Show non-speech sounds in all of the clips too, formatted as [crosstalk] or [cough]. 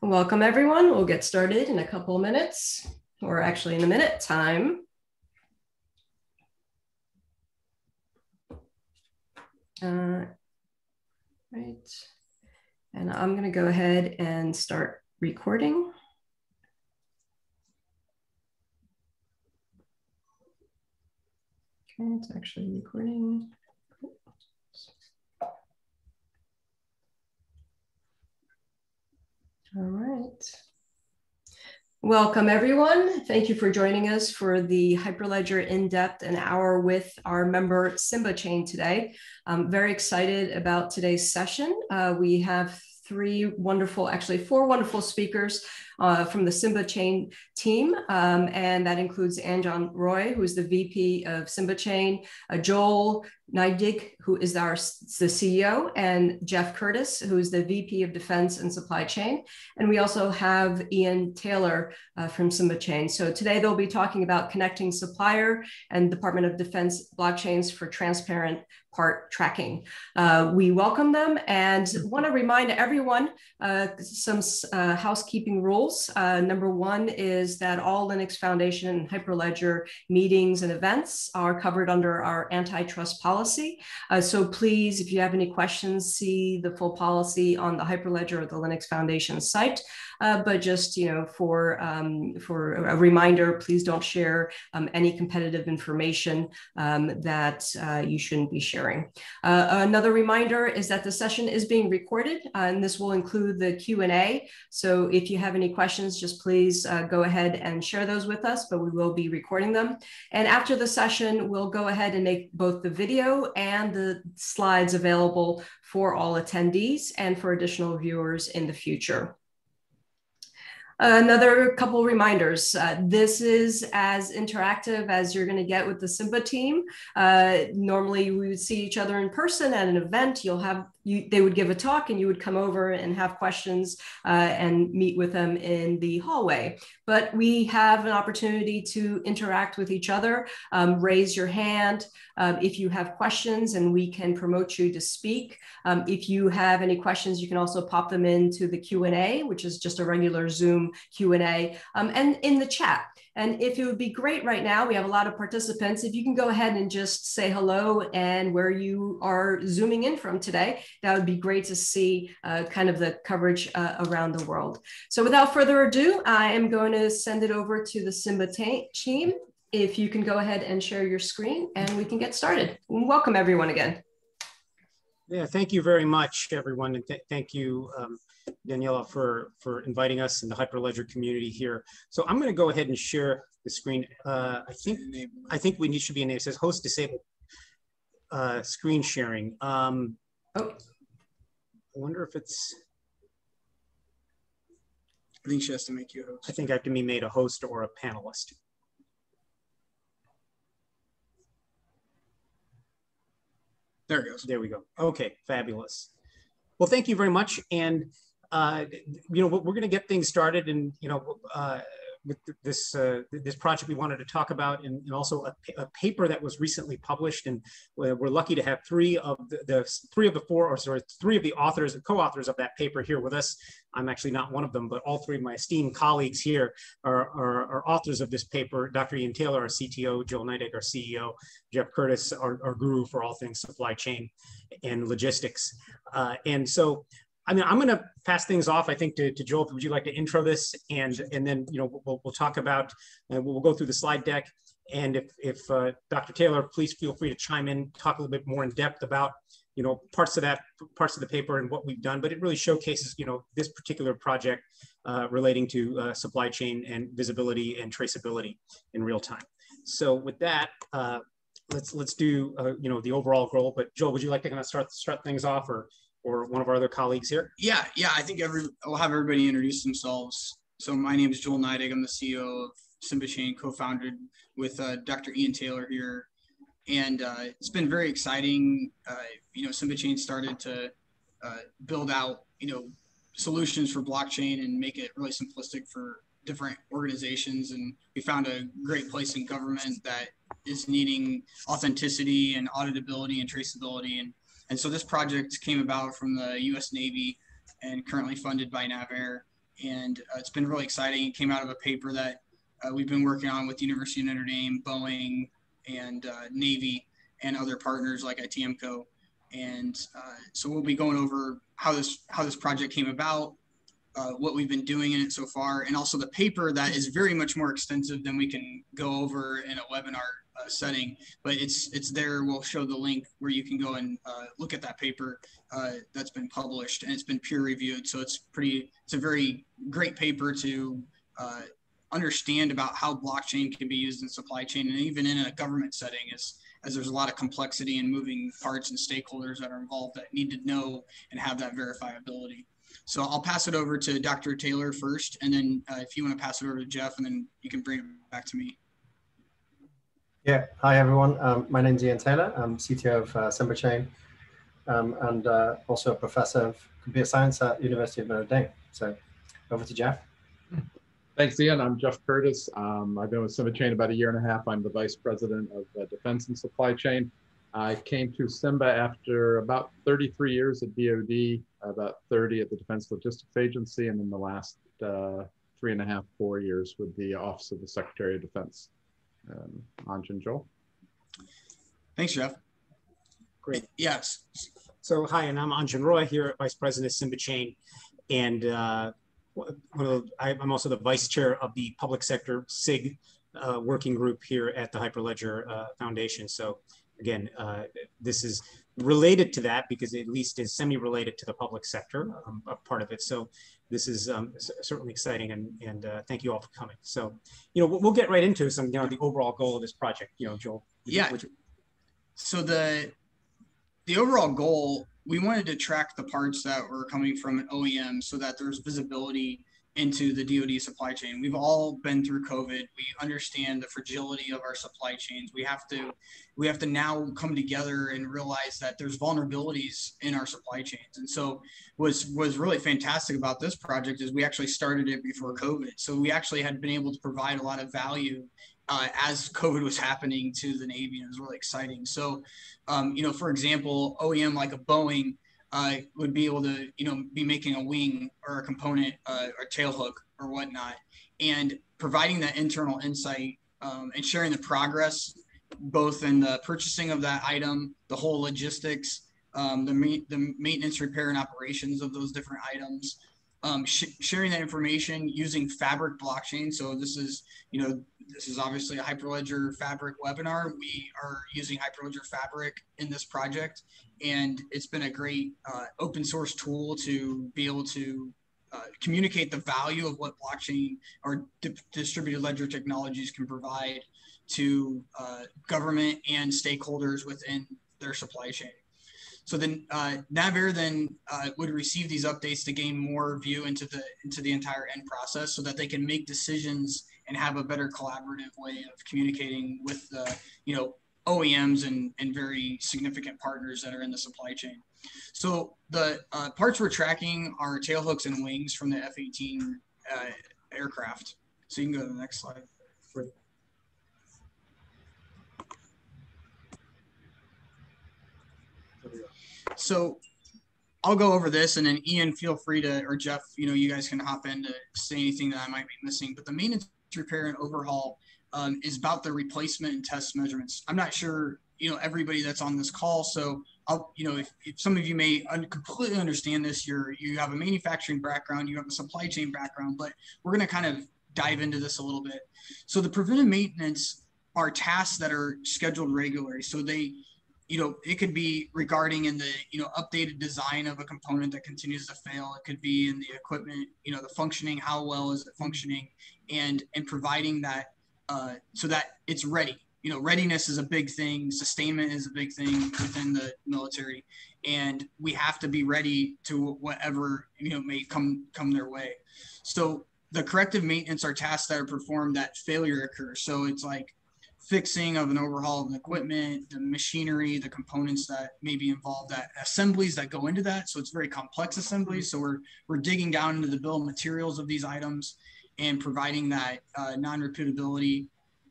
Welcome, everyone. We'll get started in a couple minutes, or actually in a minute time. Uh, right. And I'm going to go ahead and start recording. Okay, it's actually recording. All right. Welcome, everyone. Thank you for joining us for the Hyperledger in-depth an hour with our member Simba Chain today. I'm very excited about today's session. Uh, we have three wonderful, actually four wonderful speakers uh, from the Simba Chain team. Um, and that includes Anjan Roy, who's the VP of Simba Chain, uh, Joel Neidig, who is our the CEO, and Jeff Curtis, who is the VP of Defense and Supply Chain. And we also have Ian Taylor uh, from Simba Chain. So today they'll be talking about connecting supplier and Department of Defense blockchains for transparent part tracking. Uh, we welcome them and want to remind everyone uh, some uh, housekeeping rules. Uh, number one is that all Linux Foundation and Hyperledger meetings and events are covered under our antitrust policy. Uh, so please, if you have any questions, see the full policy on the Hyperledger or the Linux Foundation site. Uh, but just you know, for um, for a reminder, please don't share um, any competitive information um, that uh, you shouldn't be sharing. Uh, another reminder is that the session is being recorded, uh, and this will include the Q and A. So if you have any questions, just please uh, go ahead and share those with us. But we will be recording them. And after the session, we'll go ahead and make both the video and the slides available for all attendees and for additional viewers in the future. Another couple reminders. Uh, this is as interactive as you're going to get with the Simba team. Uh, normally, we would see each other in person at an event. You'll have you, they would give a talk and you would come over and have questions uh, and meet with them in the hallway. But we have an opportunity to interact with each other. Um, raise your hand um, if you have questions and we can promote you to speak. Um, if you have any questions, you can also pop them into the Q&A, which is just a regular Zoom Q&A, um, and in the chat. And if it would be great right now, we have a lot of participants. If you can go ahead and just say hello and where you are zooming in from today, that would be great to see uh, kind of the coverage uh, around the world. So without further ado, I am going to send it over to the Simba team. If you can go ahead and share your screen and we can get started. Welcome everyone again. Yeah, thank you very much, everyone. And th thank you, um, Daniela, for, for inviting us in the Hyperledger community here. So I'm going to go ahead and share the screen. Uh, I think I think we need should be enabled. It says host disabled uh, screen sharing. Um, oh, I wonder if it's. I think she has to make you a host. I think I have to be made a host or a panelist. There it goes. There we go. Okay, fabulous. Well, thank you very much. And, uh, you know, we're going to get things started and, you know, uh, with this uh, this project we wanted to talk about, and, and also a, paper that was recently published. And we're lucky to have three of the, the, three of the four, or sorry, three of the authors and co-authors of that paper here with us. I'm actually not one of them, but all three of my esteemed colleagues here are, are, are authors of this paper. Dr. Ian Taylor, our CTO, Joel Neidig, our CEO, Jeff Curtis, our, our guru for all things supply chain and logistics. Uh, and so I mean, I'm going to pass things off, I think, to, to Joel. Would you like to intro this? And, and then, you know, we'll, we'll talk about, uh, we'll go through the slide deck. And if, if uh, Dr. Taylor, please feel free to chime in, talk a little bit more in depth about, you know, parts of that, parts of the paper and what we've done. But it really showcases, you know, this particular project uh, relating to uh, supply chain and visibility and traceability in real time. So with that, uh, let's let's do, uh, you know, the overall goal. But Joel, would you like to kind of start, start things off or or one of our other colleagues here? Yeah, yeah. I think every I'll have everybody introduce themselves. So my name is Joel Neidig. I'm the CEO of Simba Chain, co-founded with uh, Dr. Ian Taylor here, and uh, it's been very exciting. Uh, you know, Simba Chain started to uh, build out you know solutions for blockchain and make it really simplistic for different organizations and we found a great place in government that is needing authenticity and auditability and traceability and and so this project came about from the U.S. Navy, and currently funded by NAVAIR. And uh, it's been really exciting. It came out of a paper that uh, we've been working on with the University of Notre Dame, Boeing, and uh, Navy, and other partners like ITMCO. And uh, so we'll be going over how this how this project came about, uh, what we've been doing in it so far, and also the paper that is very much more extensive than we can go over in a webinar uh, setting. But it's it's there. We'll show the link where you can go and uh, look at that paper uh, that's been published, and it's been peer reviewed. So it's pretty. It's a very great paper to uh, understand about how blockchain can be used in supply chain and even in a government setting as as there's a lot of complexity and moving parts and stakeholders that are involved that need to know and have that verifiability. So I'll pass it over to Dr. Taylor first, and then uh, if you want to pass it over to Jeff, and then you can bring it back to me. Yeah, hi everyone. Um, my name's Ian Taylor. I'm CTO of uh, Simba Chain um, and uh, also a professor of computer science at University of Notre Dame. So over to Jeff. Thanks, Ian. I'm Jeff Curtis. Um, I've been with Simba Chain about a year and a half. I'm the vice president of uh, defense and supply chain. I came to Simba after about 33 years at DoD, about 30 at the Defense Logistics Agency, and then the last uh, three and a half, four years with the Office of the Secretary of Defense. Um, Anjan Joel. Thanks, Jeff. Great. Yes. So hi, and I'm Anjan Roy here, Vice President of Simba Chain, and uh, one of the, I'm also the vice chair of the public sector SIG uh, working group here at the Hyperledger uh, Foundation. So again, uh, this is related to that because at least is semi-related to the public sector, um, a part of it. So this is um, certainly exciting and, and uh, thank you all for coming. So, you know, we'll, we'll, get right into some, you know, the overall goal of this project, you know, Joel. Yeah. So the, the overall goal we wanted to track the parts that were coming from an OEM so that there's visibility into the DoD supply chain. We've all been through COVID. We understand the fragility of our supply chains. We have to we have to now come together and realize that there's vulnerabilities in our supply chains. And so was was really fantastic about this project is we actually started it before COVID. So we actually had been able to provide a lot of value uh, as COVID was happening to the Navy, and it was really exciting. So, um, you know, for example, OEM like a Boeing uh, would be able to, you know, be making a wing or a component uh, or tail hook or whatnot, and providing that internal insight um, and sharing the progress, both in the purchasing of that item, the whole logistics, um, the, ma- the maintenance, repair, and operations of those different items. Um, sh- sharing that information using Fabric blockchain. So this is, you know, this is obviously a Hyperledger Fabric webinar. We are using Hyperledger Fabric in this project, and it's been a great uh, open source tool to be able to uh, communicate the value of what blockchain or di- distributed ledger technologies can provide to uh, government and stakeholders within their supply chain. So then uh, NAVAIR then uh, would receive these updates to gain more view into the into the entire end process, so that they can make decisions and have a better collaborative way of communicating with the you know OEMs and, and very significant partners that are in the supply chain. So the uh, parts we're tracking are tailhooks and wings from the F-18 uh, aircraft. So you can go to the next slide. So I'll go over this and then Ian, feel free to, or Jeff, you know, you guys can hop in to say anything that I might be missing. But the maintenance repair and overhaul um, is about the replacement and test measurements. I'm not sure, you know, everybody that's on this call. So I'll, you know, if, if some of you may un- completely understand this, you're, you have a manufacturing background, you have a supply chain background, but we're going to kind of dive into this a little bit. So the preventive maintenance are tasks that are scheduled regularly. So they, you know, it could be regarding in the, you know, updated design of a component that continues to fail. It could be in the equipment, you know, the functioning, how well is it functioning and, and providing that uh, so that it's ready. You know, readiness is a big thing. Sustainment is a big thing within the military, and we have to be ready to whatever you know may come come their way. So the corrective maintenance are tasks that are performed that failure occurs. So it's like fixing of an overhaul of equipment, the machinery, the components that may be involved, that assemblies that go into that. So it's very complex assemblies. So we're we're digging down into the bill of materials of these items and providing that uh, non-repeatability,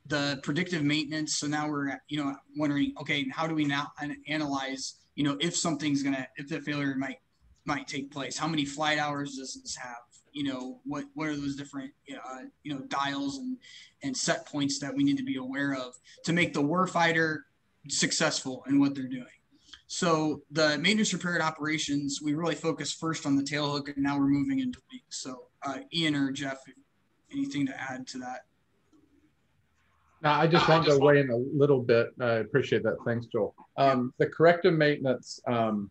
the predictive maintenance. So now we're you know wondering, okay, how do we now analyze you know if something's gonna if the failure might might take place. How many flight hours does this have? You know, what what are those different uh, you know dials and and set points that we need to be aware of to make the warfighter successful in what they're doing. So the maintenance repair and operations, we really focus first on the tail hook, and now we're moving into wings. So uh, Ian or Jeff, anything to add to that? Now, I just wanted to weigh in a little bit. I appreciate that. Thanks, Joel. Um, the corrective maintenance um,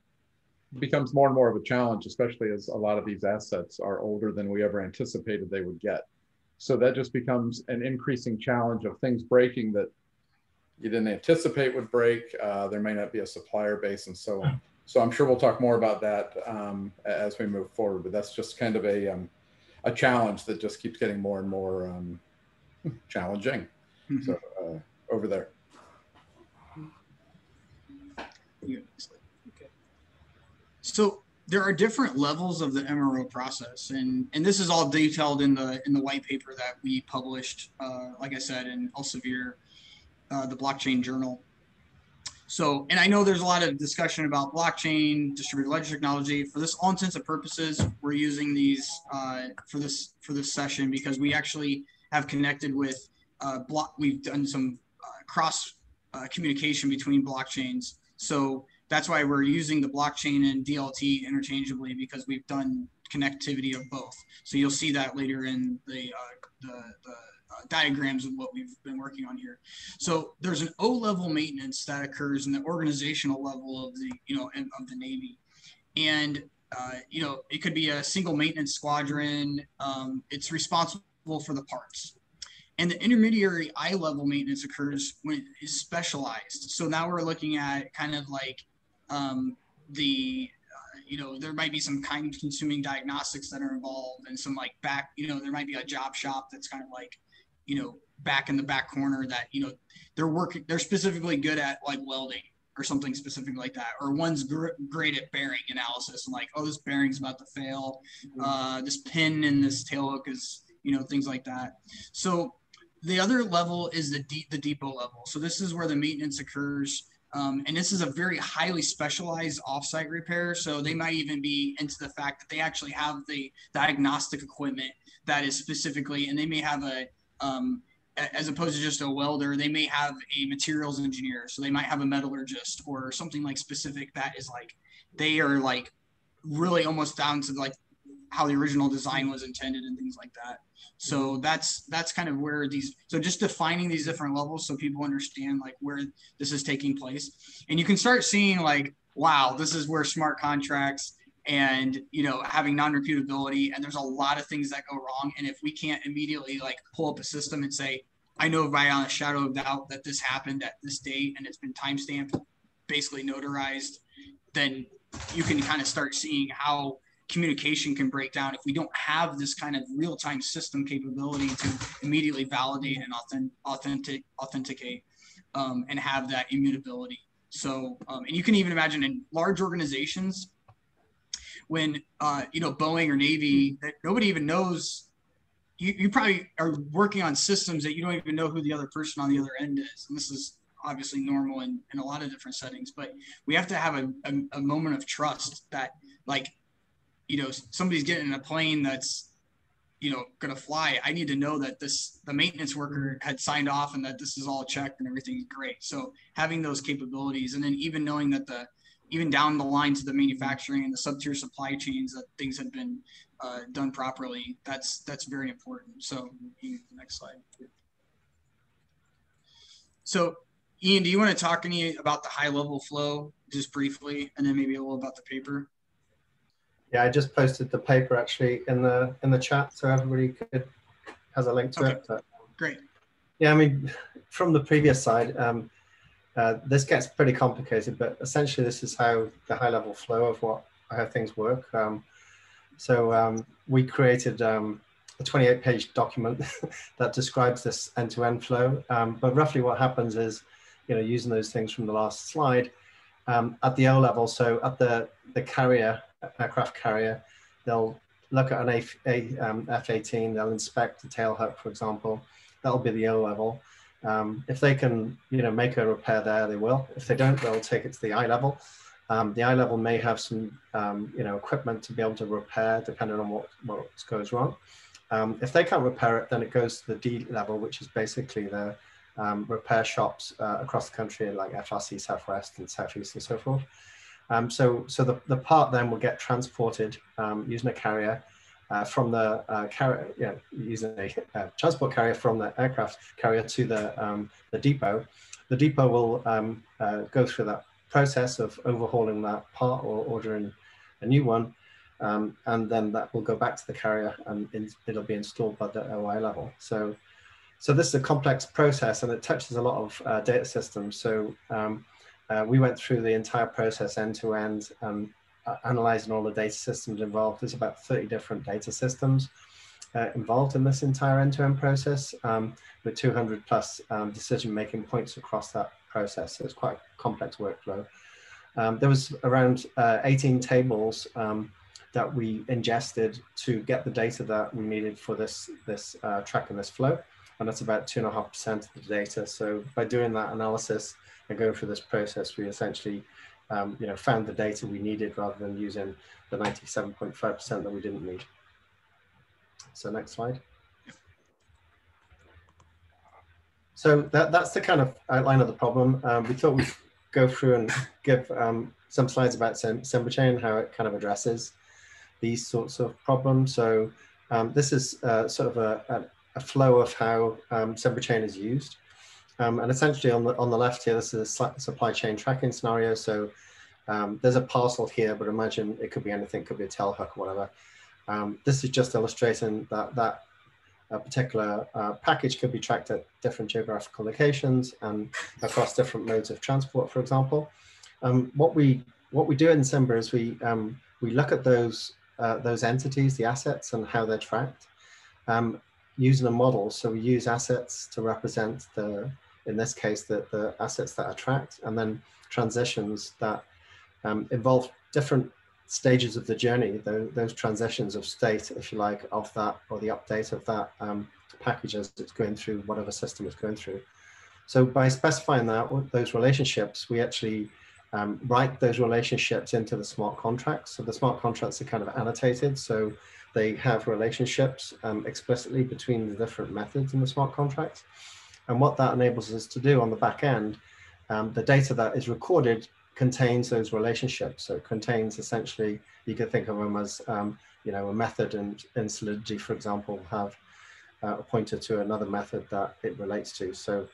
becomes more and more of a challenge, especially as a lot of these assets are older than we ever anticipated they would get. So that just becomes an increasing challenge of things breaking that you didn't anticipate would break. Uh, there may not be a supplier base and so on. So I'm sure we'll talk more about that um, as we move forward, but that's just kind of a, um, a challenge that just keeps getting more and more um, challenging. Mm -hmm. So uh, over there. Okay. So there are different levels of the MRO process, and and this is all detailed in the in the white paper that we published, uh, like I said, in Elsevier uh, the blockchain journal. So, and I know there's a lot of discussion about blockchain, distributed ledger technology. For this, all intents and purposes, we're using these uh, for this for this session because we actually have connected with uh, block. We've done some uh, cross uh, communication between blockchains. So that's why we're using the blockchain and DLT interchangeably because we've done connectivity of both. So you'll see that later in the uh, the, the uh, diagrams of what we've been working on here. So there's an O level maintenance that occurs in the organizational level of the, you know, of the Navy. And, uh, you know, it could be a single maintenance squadron. Um, it's responsible for the parts. And the intermediary I level maintenance occurs when it is specialized. So now we're looking at kind of like um, the uh, you know, there might be some kind consuming diagnostics that are involved and some like back, you know, there might be a job shop that's kind of like you know, back in the back corner that, you know, they're working, they're specifically good at like welding or something specific like that. Or one's gr- great at bearing analysis and like, oh, this bearing's about to fail. Uh, this pin in this tail hook is, you know, things like that. So the other level is the the depot level. So this is where the maintenance occurs. Um, and this is a very highly specialized offsite repair. So they might even be into the fact that they actually have the diagnostic equipment that is specifically, and they may have a, um, as opposed to just a welder, they may have a materials engineer. So they might have a metallurgist or something like specific that is like, they are like really almost down to like how the original design was intended and things like that. So that's that's kind of where these so just defining these different levels so people understand like where this is taking place. And you can start seeing like, wow, this is where smart contracts and you know having non-reputability and there's a lot of things that go wrong and if we can't immediately like pull up a system and say i know by a shadow of doubt that this happened at this date and it's been timestamped basically notarized then you can kind of start seeing how communication can break down if we don't have this kind of real-time system capability to immediately validate and authentic authenticate um, and have that immutability so um, and you can even imagine in large organizations when uh, you know Boeing or Navy that nobody even knows. You, you probably are working on systems that you don't even know who the other person on the other end is, and this is obviously normal in, in a lot of different settings. But we have to have a, a, a moment of trust that, like, you know, somebody's getting in a plane that's you know going to fly i need to know that this the maintenance worker had signed off and that this is all checked and everything's great so having those capabilities and then even knowing that the even down the line to the manufacturing and the sub-tier supply chains that things have been uh, done properly. That's that's very important. So next slide. So Ian, do you want to talk any about the high level flow just briefly, and then maybe a little about the paper? Yeah, I just posted the paper actually in the in the chat, so everybody could has a link to okay. it. Great. Yeah, I mean, [laughs] from the previous side, um, uh, this gets pretty complicated, but essentially this is how the high level flow of what how things work. Um, so um, we created um, a 28 page document [laughs] that describes this end to end flow. Um, but roughly what happens is, you know, using those things from the last slide, um, at the O level, so at the, the carrier, aircraft carrier, they'll look at an um, F-18, they'll inspect the tail hook, for example. That'll be the O level. Um, if they can, you know, make a repair there, they will. If they don't, they'll take it to the I level. Um, the I level may have some, um, you know, equipment to be able to repair depending on what, what goes wrong. Um, if they can't repair it, then it goes to the D level, which is basically the um, repair shops uh, across the country, like FRC Southwest and Southeast and so forth. Um, so, so the, the part then will get transported um, using a carrier uh, from the uh, carrier, yeah, using a uh, transport carrier from the aircraft carrier to the, um, the depot. The depot will um, uh, go through that process of overhauling that part or ordering a new one. Um, and then that will go back to the carrier and in, it'll be installed by the OI level. So, so this is a complex process and it touches a lot of uh, data systems. So um, uh, we went through the entire process end to end, um, analyzing all the data systems involved. There's about 30 different data systems uh, involved in this entire end to end process um, with 200 plus um, decision making points across that process. So it's quite a complex workflow. Um, there was around uh, 18 tables um, that we ingested to get the data that we needed for this, this uh, track and this flow. And that's about two and a half percent of the data. So by doing that analysis and going through this process, we essentially um, you know, found the data we needed rather than using the 97.5% that we didn't need. So next slide. So that, that's the kind of outline of the problem. Um, we thought we'd go through and give um, some slides about Chain, and how it kind of addresses these sorts of problems. So um, this is uh, sort of a, a, a, flow of how um, Chain is used. Um, and essentially on the, on the left here, this is a supply chain tracking scenario. So um, there's a parcel here, but imagine it could be anything, could be a tail hook or whatever. Um, this is just illustrating that that a particular uh, package could be tracked at different geographical locations and across different modes of transport, for example. Um, what we what we do in Simba is we um, we look at those uh, those entities, the assets, and how they're tracked um, using a model. So we use assets to represent the, in this case, the, the assets that attract, and then transitions that um, involve different stages of the journey, those, those, transitions of state, if you like, of that or the update of that um, package as it's going through whatever system it's going through. So by specifying that, those relationships, we actually um, write those relationships into the smart contracts. So the smart contracts are kind of annotated. So they have relationships um, explicitly between the different methods in the smart contracts. And what that enables us to do on the back end, um, the data that is recorded contains those relationships. So it contains essentially, you could think of them as, um, you know, a method and in Solidity, for example, have uh, a pointer to another method that it relates to. So,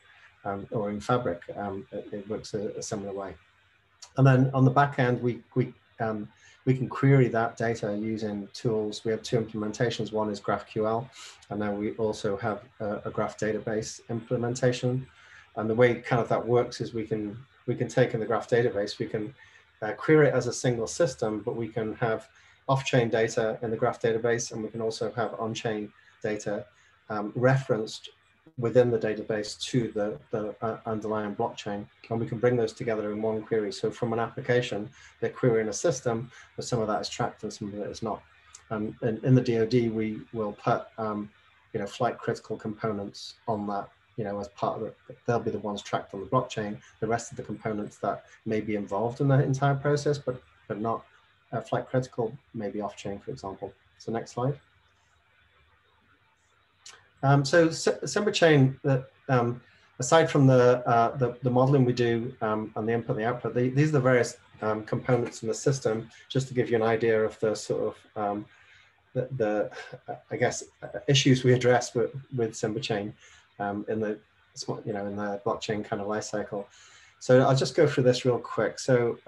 um, or in Fabric, um, it, it, works a, a, similar way. And then on the back end, we, we, um, we can query that data using tools. We have two implementations. One is GraphQL, and then we also have a, a graph database implementation. And the way kind of that works is we can we can take in the graph database, we can uh, query it as a single system, but we can have off-chain data in the graph database, and we can also have on-chain data um, referenced within the database to the, the uh, underlying blockchain. And we can bring those together in one query. So from an application, they're querying a system, but some of that is tracked and some of it is not. Um, and in the DoD, we will put um, you know, flight critical components on that you know, as part of it, they'll be the ones tracked on the blockchain. The rest of the components that may be involved in the entire process, but but not uh, flight critical, maybe off chain, for example. So next slide. Um, so Simba Chain, um, aside from the, uh, the, the modeling we do um, and the input and the output, the, these are the various um, components in the system, just to give you an idea of the sort of um, the, the, I guess issues we address with with Simba Chain um, in the you know in the blockchain kind of life cycle. So I'll just go through this real quick. So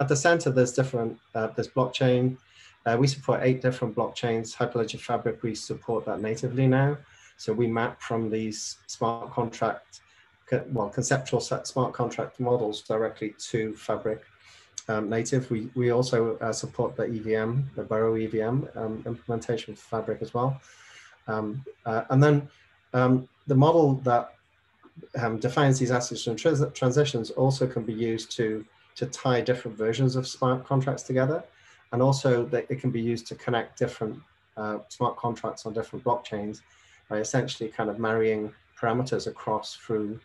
at the center, there's different uh, there's blockchain. Uh, we support eight different blockchains. Hyperledger Fabric, we support that natively now. So we map from these smart contract, well, conceptual smart contract models directly to Fabric um, native. We, we also uh, support the EVM, the Burrow EVM um, implementation of Fabric as well. Um, uh, and then um, the model that um, defines these assets and trans transitions also can be used to, to tie different versions of smart contracts together. And also that it can be used to connect different uh, smart contracts on different blockchains by essentially kind of marrying parameters across through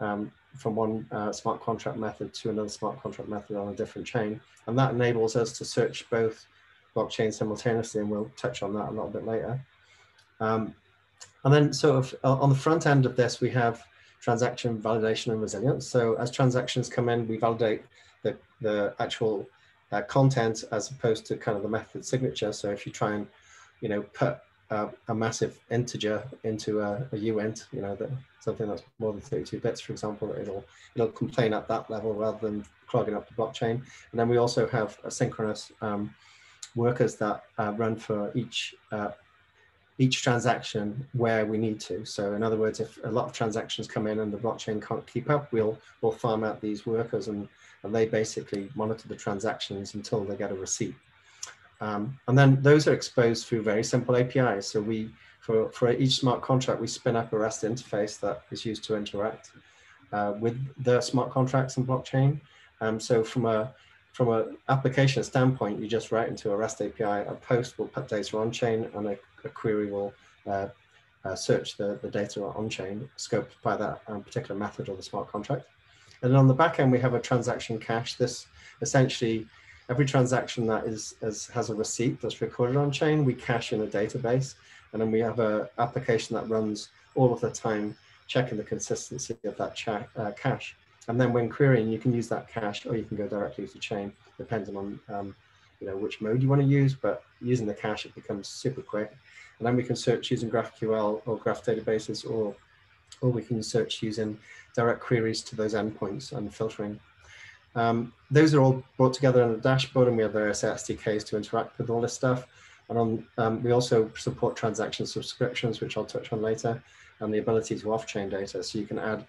um, from one uh, smart contract method to another smart contract method on a different chain. And that enables us to search both blockchains simultaneously, and we'll touch on that a little bit later. Um, and then sort of uh, on the front end of this, we have transaction validation and resilience. So as transactions come in, we validate the, the actual uh, content as opposed to kind of the method signature. So if you try and, you know, put a massive integer into a, a uint, you know, that something that's more than 32 bits, for example, it'll it'll complain at that level rather than clogging up the blockchain. And then we also have asynchronous um, workers that uh, run for each uh, each transaction where we need to. So in other words, if a lot of transactions come in and the blockchain can't keep up, we'll we'll farm out these workers and, and they basically monitor the transactions until they get a receipt. Um, and then those are exposed through very simple APIs. So we, for, for each smart contract, we spin up a REST interface that is used to interact uh, with the smart contracts and blockchain. Um, so from a from an application standpoint, you just write into a REST API, a post will put data on chain and a, a query will uh, uh, search the, the data on chain scoped by that um, particular method or the smart contract. And on the back end, we have a transaction cache. This essentially, every transaction that is, is has a receipt that's recorded on chain, we cache in a database. And then we have an application that runs all of the time, checking the consistency of that uh, cache. And then when querying, you can use that cache or you can go directly to chain, depending on um, you know which mode you want to use. But using the cache, it becomes super quick. And then we can search using GraphQL or graph databases, or or we can search using direct queries to those endpoints and filtering. Um, those are all brought together in a dashboard, and we have various SDKs to interact with all this stuff. And on, um, we also support transaction subscriptions, which I'll touch on later, and the ability to off-chain data. So you can add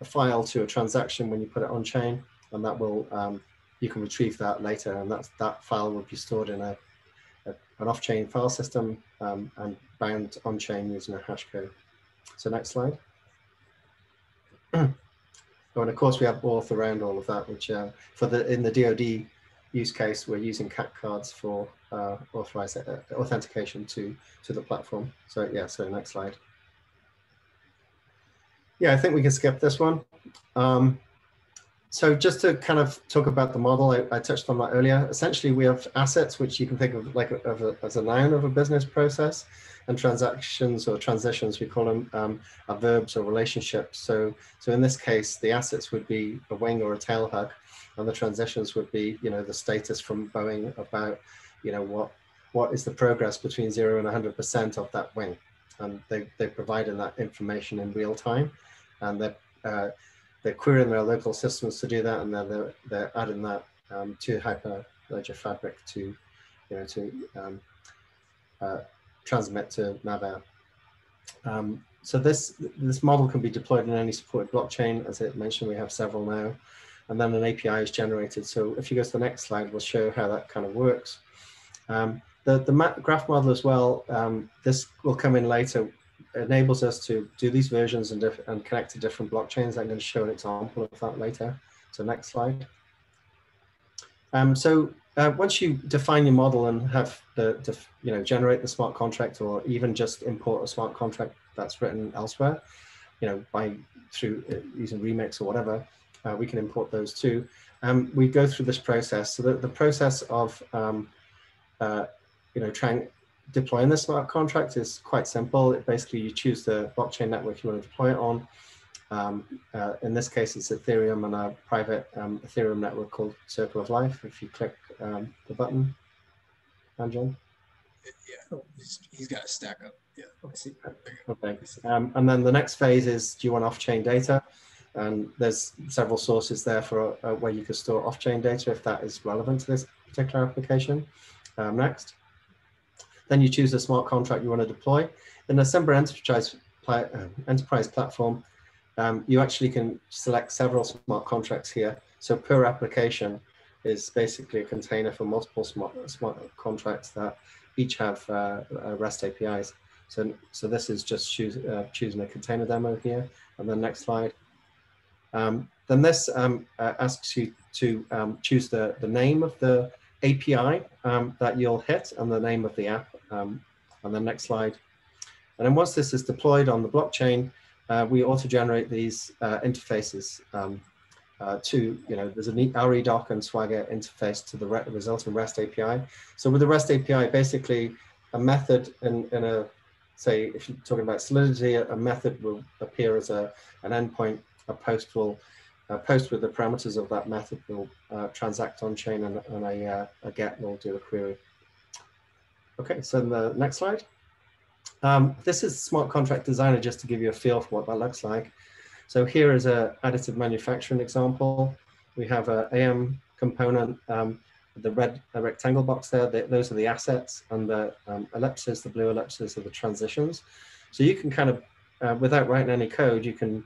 a file to a transaction when you put it on chain, and that will um, you can retrieve that later, and that's that file will be stored in a, a an off-chain file system um, and bound on chain using a hash code. So next slide. [clears throat] oh, and of course we have auth around all of that, which uh, for the in the DoD use case, we're using CAC cards for uh, uh, authentication to to the platform. So yeah, so next slide. Yeah, I think we can skip this one. Um, so just to kind of talk about the model, I, I, touched on that earlier. Essentially, we have assets, which you can think of like a, of a, as a noun of a business process, and transactions or transitions, we call them, um, are verbs or relationships. So, so in this case, the assets would be a wing or a tail hook, and the transitions would be, you know, the status from Boeing about, you know, what what is the progress between zero and 100% of that wing, and they they providing that information in real time and they're, uh, they're querying their local systems to do that, and then they're, they're adding that um, to Hyperledger Fabric to, you know, to um, uh, transmit to Maven. Um, so this this model can be deployed in any supported blockchain. As I mentioned, we have several now, and then an API is generated. So if you go to the next slide, we'll show how that kind of works. Um, the the graph model as well. Um, this will come in later enables us to do these versions and, and connect to different blockchains. I'm going to show an example of that later. So next slide. Um, so uh, once you define your model and have the, you know, generate the smart contract or even just import a smart contract that's written elsewhere, you know, by through uh, using Remix or whatever, uh, we can import those too. Um, we go through this process. So the, the process of, um, uh, you know, trying deploying the smart contract is quite simple. It basically, you choose the blockchain network you want to deploy it on. Um, uh, in this case, it's Ethereum and a private um, Ethereum network called Circle of Life. If you click um, the button, and John. Yeah, he's got a stack up. Yeah, Okay. Um, and then the next phase is, do you want off-chain data? And there's several sources there for uh, where you can store off-chain data if that is relevant to this particular application. Um, next. Then you choose the smart contract you want to deploy. In the Simba Enterprise, uh, Enterprise platform, um, you actually can select several smart contracts here. So per application is basically a container for multiple smart, smart contracts that each have uh, uh REST APIs. So, so this is just choose, uh, choosing a container demo here. And then next slide. Um, then this um, uh, asks you to um, choose the, the name of the API um, that you'll hit and the name of the app. Um, and then next slide. And then once this is deployed on the blockchain, uh, we auto-generate these uh, interfaces um, uh, to, you know, there's a neat ReDoc and Swagger interface to the re resulting REST API. So with the REST API, basically a method in, in a, say, if you're talking about Solidity, a, method will appear as a, an endpoint, a post will, a post with the parameters of that method will uh, transact on chain and, and a, uh, a get will do a query. Okay, so the next slide. Um, this is Smart Contract Designer just to give you a feel for what that looks like. So here is a additive manufacturing example. We have a AM component, um, the red rectangle box there, the, those are the assets and the um, ellipses, the blue ellipses are the transitions. So you can kind of, uh, without writing any code, you can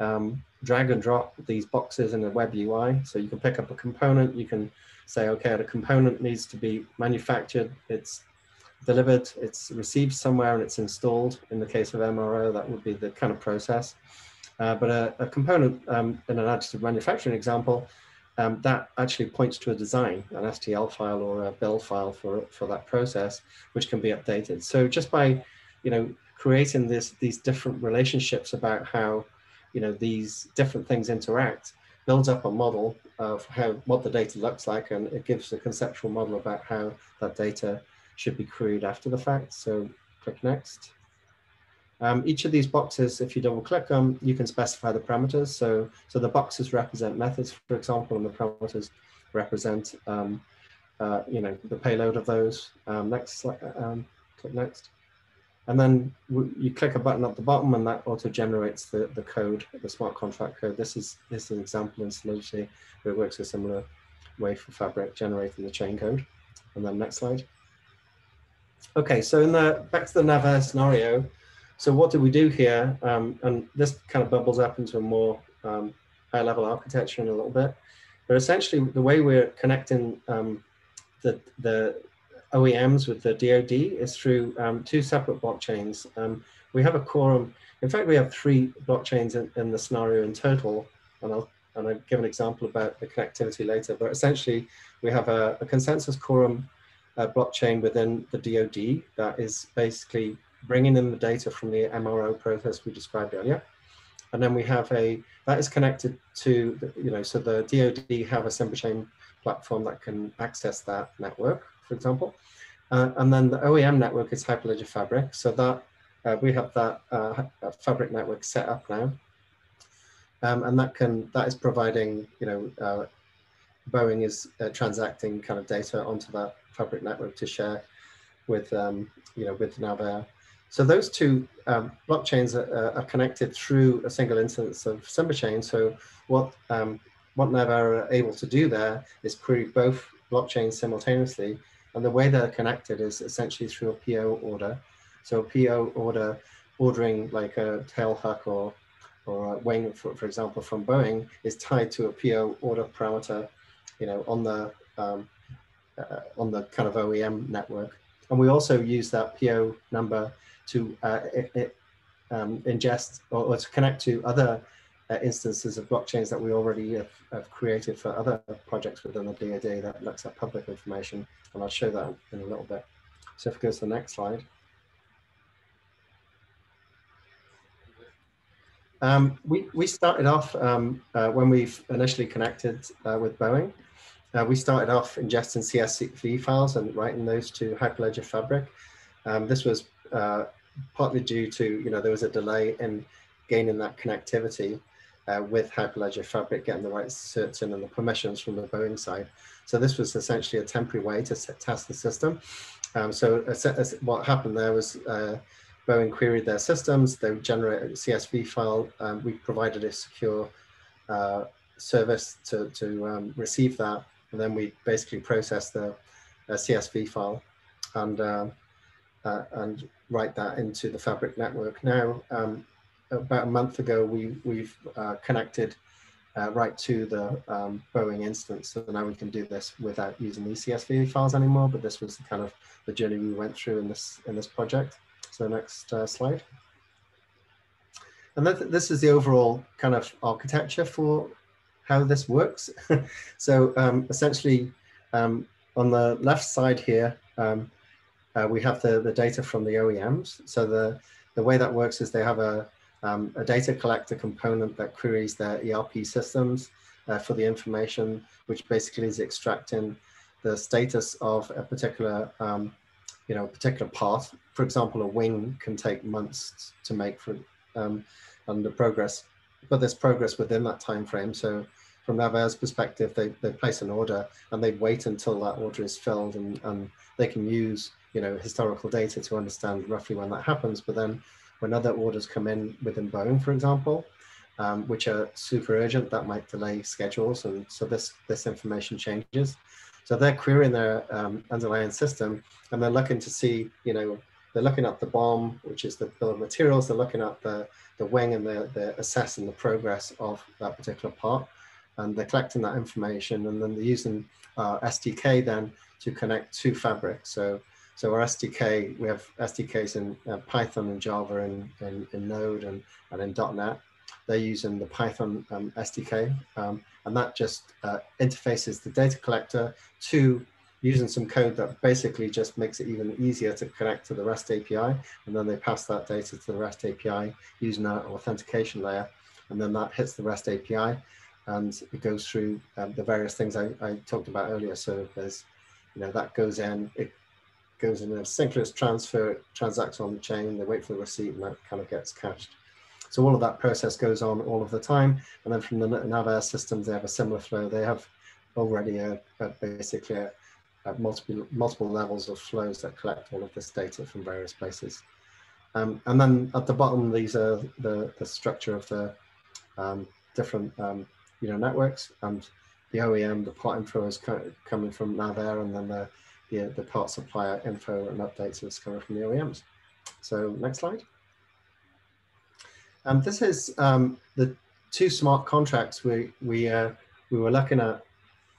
um, drag and drop these boxes in the web UI. So you can pick up a component, you can say, okay, the component needs to be manufactured, it's delivered, it's received somewhere and it's installed. In the case of MRO, that would be the kind of process. Uh, but a, a component um, in an additive manufacturing example, um, that actually points to a design, an STL file or a build file for, for that process, which can be updated. So just by, you know, creating this, these different relationships about how, you know, these different things interact, builds up a model of how what the data looks like, and it gives a conceptual model about how that data should be queried after the fact. So click next. Um, each of these boxes, if you double click them, you can specify the parameters. So, so the boxes represent methods, for example, and the parameters represent, um, uh, you know, the payload of those. Um, next, um, click next. And then you click a button at the bottom and that auto generates the, the code, the smart contract code. This is, this is an example in Solidity where it works a similar way for Fabric generating the chain code. And then next slide. Okay, so in the back to the NAVAIR scenario, so what do we do here? Um, and this kind of bubbles up into a more um, high level architecture in a little bit. But essentially the way we're connecting um, the, the OEMs with the DoD is through um, two separate blockchains. Um, we have a quorum, in fact, we have three blockchains in, in the scenario in total. And I'll, and I'll give an example about the connectivity later, but essentially we have a, a Consensys Quorum uh, blockchain within the DoD that is basically bringing in the data from the MRO process we described earlier. And then we have a, that is connected to, you know, so the DoD have a Simba Chain platform that can access that network, for example. Uh, and then the OEM network is Hyperledger Fabric. So that uh, we have that uh, Fabric network set up now. Um, and that can, that is providing, you know, uh, Boeing is uh, transacting kind of data onto that Fabric network to share with, um, you know, with NAVAIR so those two um, blockchains are, are, connected through a single instance of Simba Chain. So what um, what NAVAIR are able to do there is query both blockchains simultaneously. And the way they're connected is essentially through a PO order. So a PO order ordering like a tailhook or or a wing, for, for example, from Boeing is tied to a PO order parameter, you know, on the um, uh, on the kind of OEM network. And we also use that PO number to uh, it, it, um, ingest or, or, to connect to other uh, instances of blockchains that we already have, have, created for other projects within the DoD that looks at public information. And I'll show that in a little bit. So if we go to the next slide. Um, we, we started off um, uh, when we initially connected uh, with Boeing. Uh, we started off ingesting CSV files and writing those to Hyperledger Fabric. Um, this was uh, partly due to, you know, there was a delay in gaining that connectivity uh, with Hyperledger Fabric, getting the right certs and the permissions from the Boeing side. So this was essentially a temporary way to test the system. Um, so what happened there was uh, Boeing queried their systems, they generated a CSV file, um, we provided a secure uh, service to, to um, receive that, and then we basically processed the CSV file and um, uh, and write that into the Fabric network. Now, um, about a month ago, we, we've uh, connected uh, right to the um, Boeing instance. So now we can do this without using these CSV files anymore, but this was the kind of the journey we went through in this, in this project. So next uh, slide. And th this is the overall kind of architecture for how this works. [laughs] so um, essentially, um, on the left side here, um, uh, we have the, the data from the OEMs. So the, the way that works is they have a, um, a data collector component that queries their ERP systems uh, for the information, which basically is extracting the status of a particular, um, you know, particular part. For example, a wing can take months to make for um, progress, but there's progress within that time frame. So from NAVAIR's perspective, they, they place an order and they wait until that order is filled and, and they can use, you know, historical data to understand roughly when that happens. But then when other orders come in within Boeing, for example, um, which are super urgent, that might delay schedules. And so this, this information changes. So they're querying their um, underlying system and they're looking to see, you know, they're looking at the BOM, which is the bill of materials. They're looking at the, the wing and they're, they're assessing the progress of that particular part. And they're collecting that information and then they're using our SDK then to connect to Fabric. So, so our SDK, we have SDKs in uh, Python and Java and in, in, Node and, and in .NET. They're using the Python um, SDK um, and that just uh, interfaces the data collector to using some code that basically just makes it even easier to connect to the REST API. And then they pass that data to the REST API using our authentication layer. And then that hits the REST API and it goes through um, the various things I, I, talked about earlier. So there's, you know, that goes in, it goes in a synchronous transfer, transacts on the chain, they wait for the receipt and that kind of gets cached. So all of that process goes on all of the time. And then from the NAVAIR systems, they have a similar flow. They have already a, a basically a, multiple, multiple levels of flows that collect all of this data from various places. Um, and then at the bottom, these are the, the structure of the um, different um, you know, networks and the OEM, the part info is coming from NAVAIR and then the, the, the part supplier info and updates is coming from the OEMs. So next slide. Um, this is um, the two smart contracts we, we, uh, we were looking at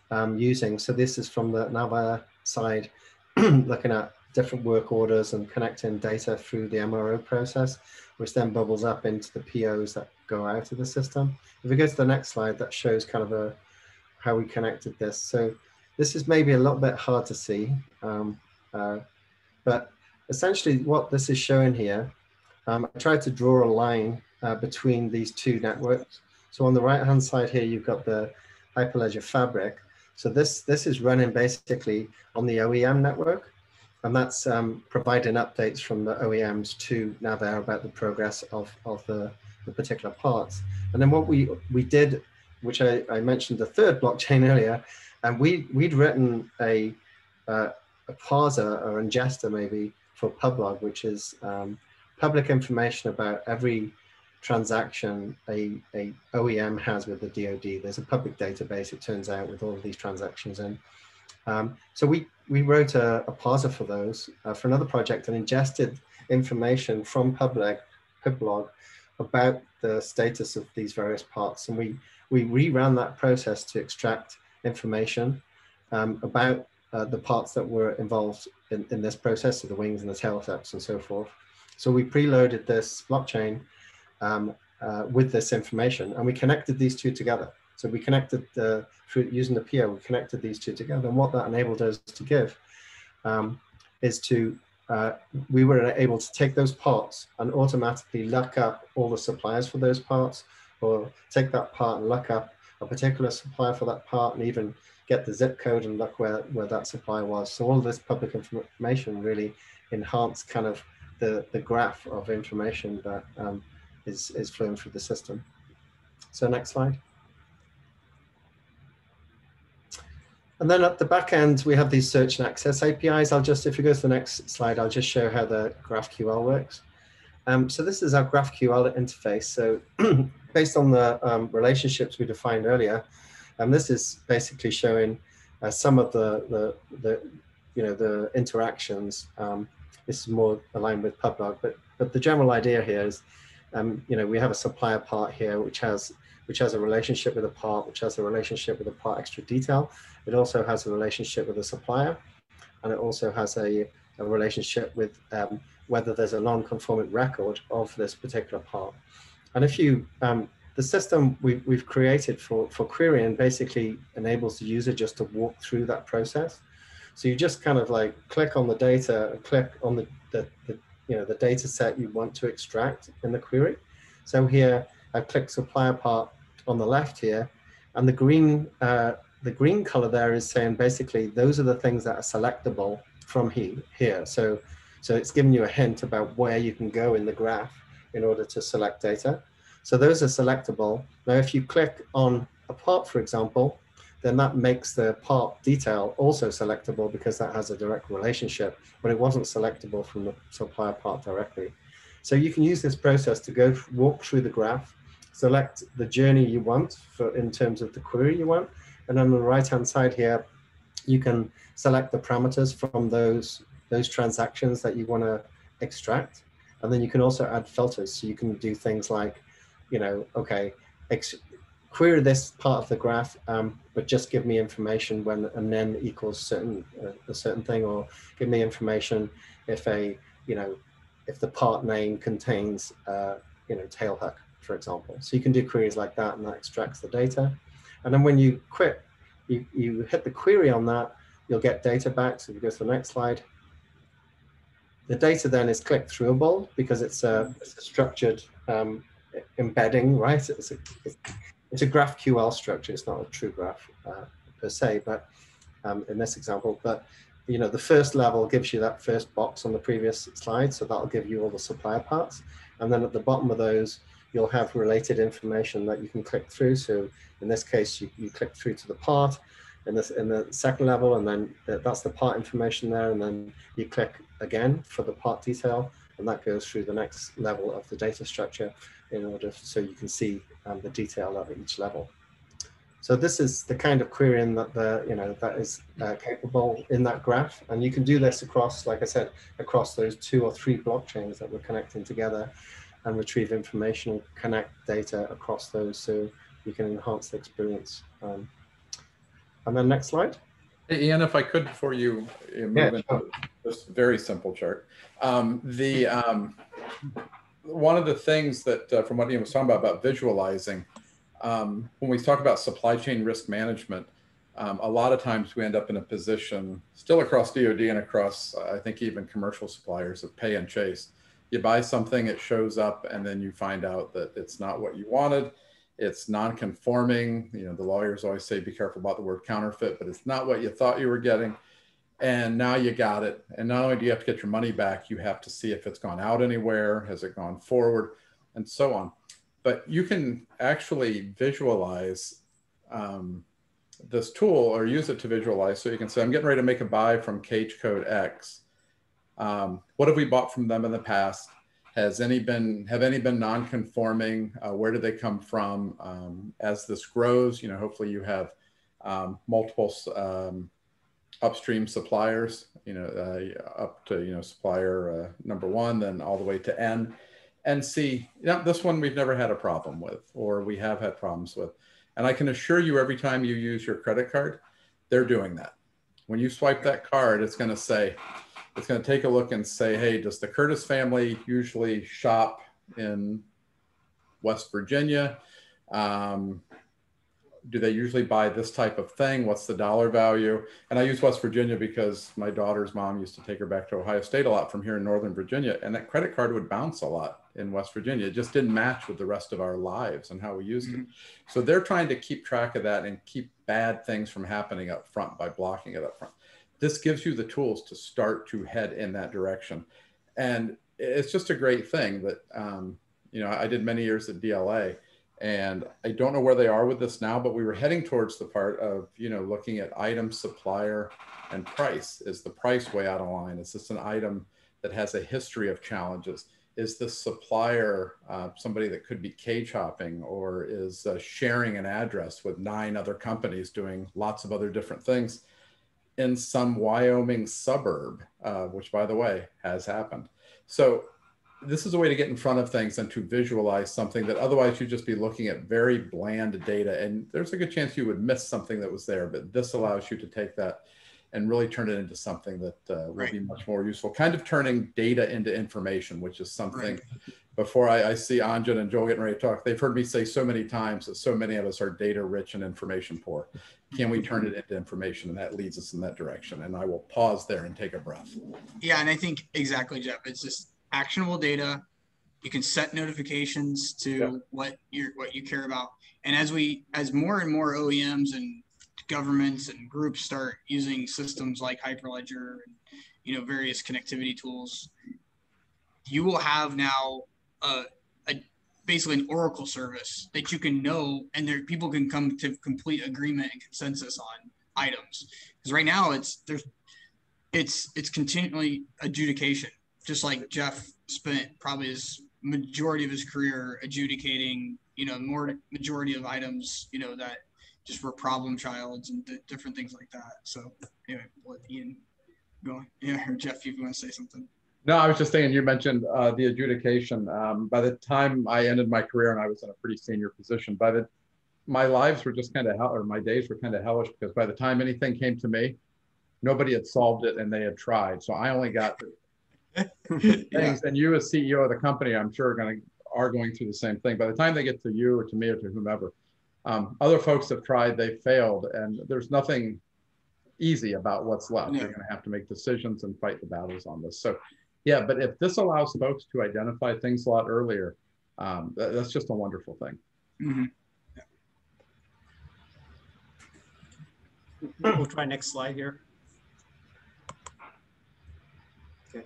um, using. So this is from the NAVAIR side, [clears throat] looking at different work orders and connecting data through the MRO process, which then bubbles up into the POs that go out of the system. If we go to the next slide, that shows kind of a how we connected this. So this is maybe a little bit hard to see, um, uh, but essentially what this is showing here, um, I tried to draw a line uh, between these two networks. So on the right hand side here, you've got the Hyperledger Fabric, so this, this is running basically on the OEM network, and that's um, providing updates from the OEMs to NAVAIR about the progress of, of the, the particular parts. And then what we, we did, which I, I mentioned the third blockchain [laughs] earlier, and we, we'd written a, uh, a parser or ingester maybe for Publog, which is um, public information about every transaction a, a OEM has with the DoD. There's a public database, it turns out, with all of these transactions in. Um, so we, we wrote a, a parser for those uh, for another project and ingested information from public Publog about the status of these various parts. And we, we reran that process to extract information um, about uh, the parts that were involved in, in this process, so the wings and the tail flaps and so forth. So we preloaded this blockchain um, uh, with this information. And we connected these two together. So we connected uh, through using the PO, we connected these two together. And what that enabled us to give um, is to, uh, we were able to take those parts and automatically look up all the suppliers for those parts, or take that part and look up a particular supplier for that part and even get the zip code and look where, where that supplier was. So all this public information really enhanced kind of the, the graph of information that um, is, is flowing through the system. So next slide. And then at the back end, we have these search and access APIs. I'll just, if you go to the next slide, I'll just show how the GraphQL works. Um, so this is our GraphQL interface. So [clears throat] based on the um, relationships we defined earlier, um, this is basically showing uh, some of the, the, the, you know, the interactions. Um, this is more aligned with Publog, but, but the general idea here is um, you know, we have a supplier part here, which has which has a relationship with a part, which has a relationship with a part extra detail. It also has a relationship with a supplier, and it also has a, a relationship with um, whether there's a non-conformant record of this particular part. And if you, um, the system we've, we've created for, for querying basically enables the user just to walk through that process. So you just kind of like click on the data, click on the, the, the you know, the data set you want to extract in the query. So here I click supplier part on the left here, and the green uh, the green color there is saying basically those are the things that are selectable from he, here. So so it's giving you a hint about where you can go in the graph in order to select data. So those are selectable. Now, if you click on a part, for example, then that makes the part detail also selectable because that has a direct relationship, but it wasn't selectable from the supplier part directly. So you can use this process to go walk through the graph, select the journey you want for in terms of the query you want, and on the right-hand side here, you can select the parameters from those those transactions that you want to extract, and then you can also add filters. So you can do things like, you know, okay, query this part of the graph, um, but just give me information when and then equals certain uh, a certain thing, or give me information if a you know if the part name contains uh, you know tailhook, for example. So you can do queries like that, and that extracts the data. And then when you quit, you you hit the query on that, you'll get data back. So if you go to the next slide. The data then is click throughable because it's a, it's a structured um, embedding, right? It's a, it's a GraphQL structure. It's not a true graph uh, per se, but um, in this example, but you know, the first level gives you that first box on the previous slide. So that'll give you all the supplier parts. And then at the bottom of those, you'll have related information that you can click through. So in this case, you, you click through to the part in this in the second level, and then that's the part information there. And then you click again for the part detail, and that goes through the next level of the data structure in order so you can see um, the detail at each level. So this is the kind of querying that the you know that is uh, capable in that graph, and you can do this across, like I said, across those two or three blockchains that we're connecting together, and retrieve information, and connect data across those, so you can enhance the experience. Um, and then next slide. Hey, Ian, if I could, before you, move yeah, into this very simple chart, um, the um, one of the things that, uh, from what Ian was talking about, about visualizing, um, when we talk about supply chain risk management, um, a lot of times we end up in a position, still across DoD and across, I think even commercial suppliers of pay and chase. You buy something, it shows up, and then you find out that it's not what you wanted. It's non-conforming. You know, the lawyers always say, be careful about the word counterfeit, but it's not what you thought you were getting. And now you got it. And not only do you have to get your money back, you have to see if it's gone out anywhere, has it gone forward, and so on but you can actually visualize um, this tool or use it to visualize. So you can say, I'm getting ready to make a buy from Cage Code X. Um, what have we bought from them in the past? Has any been have any been non-conforming? Uh, where do they come from? Um, as this grows, you know, hopefully you have um, multiple um, upstream suppliers, you know, uh, up to you know supplier uh, number one, then all the way to N and see, yeah, this one we've never had a problem with, or we have had problems with. And I can assure you, every time you use your credit card, they're doing that. When you swipe that card, it's going to say, it's going to take a look and say, hey, does the Curtis family usually shop in West Virginia? Um, do they usually buy this type of thing? What's the dollar value? And I use West Virginia because my daughter's mom used to take her back to Ohio State a lot from here in Northern Virginia. And that credit card would bounce a lot in West Virginia. It just didn't match with the rest of our lives and how we used mm-hmm. it. So they're trying to keep track of that and keep bad things from happening up front by blocking it up front. This gives you the tools to start to head in that direction. And it's just a great thing that, um, you know, I did many years at DLA and I don't know where they are with this now, but we were heading towards the part of, you know, looking at item, supplier, and price. Is the price way out of line? Is this an item that has a history of challenges? Is the supplier uh, somebody that could be cage hopping or is uh, sharing an address with nine other companies doing lots of other different things in some Wyoming suburb, uh, which by the way has happened. So this is a way to get in front of things and to visualize something that otherwise you'd just be looking at very bland data. And there's a good chance you would miss something that was there, but this allows you to take that and really turn it into something that uh, will right. be much more useful. Kind of turning data into information, which is something right. Before I, I, see Anjan and Joel getting ready to talk, they've heard me say so many times that so many of us are data rich and information poor. Can we turn it into information? And that leads us in that direction. And I will pause there and take a breath. Yeah. And I think exactly, Jeff, it's just actionable data you can set notifications to yep. what you what you care about. And as we as more and more OEMs and governments and groups start using systems like Hyperledger and you know various connectivity tools, you will have now a, a basically an Oracle service that you can know, and there people can come to complete agreement and consensus on items. Because right now it's there's it's it's continually adjudication. Just like Jeff spent probably his majority of his career adjudicating, you know, more majority of items, you know, that just were problem childs and th- different things like that. So anyway, let Ian go. Yeah, or Jeff, if you want to say something. No, I was just saying you mentioned uh, the adjudication. Um, by the time I ended my career and I was in a pretty senior position, by the my lives were just kind of hell, or my days were kind of hellish because by the time anything came to me, nobody had solved it and they had tried. So I only got [laughs] things. Yeah. And you, as CEO of the company, I'm sure are going are going through the same thing. By the time they get to you or to me or to whomever, um, other folks have tried, they failed, and there's nothing easy about what's left. Yeah. You're going to have to make decisions and fight the battles on this. So, yeah, but if this allows folks to identify things a lot earlier, um, that, that's just a wonderful thing. Mm-hmm. Yeah. We'll try next slide here. Okay.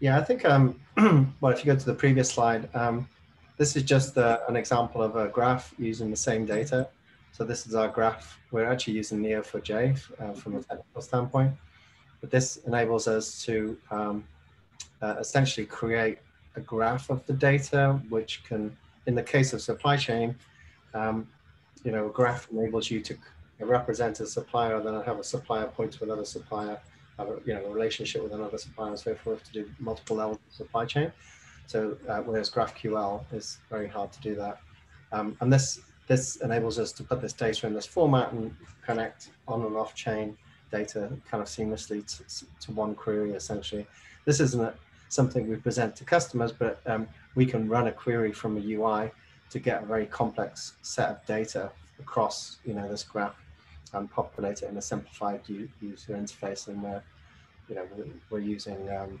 Yeah, I think, um, [clears throat] well, if you go to the previous slide, um, this is just uh, an example of a graph using the same data. So this is our graph. We're actually using Neo4j uh, from a technical standpoint, but this enables us to um, uh, essentially create a graph of the data, which can, in the case of supply chain, um, you know, a graph enables you to represent a supplier, and then have a supplier point to another supplier, have a, you know, a relationship with another supplier and so forth to do multiple levels of supply chain. So uh, whereas GraphQL is very hard to do that. Um, and this this enables us to put this data in this format and connect on and off chain data kind of seamlessly to, to one query essentially. This isn't something we present to customers, but um, we can run a query from a UI to get a very complex set of data across you know this graph and populate it in a simplified user interface. And we're, you know, we're using um,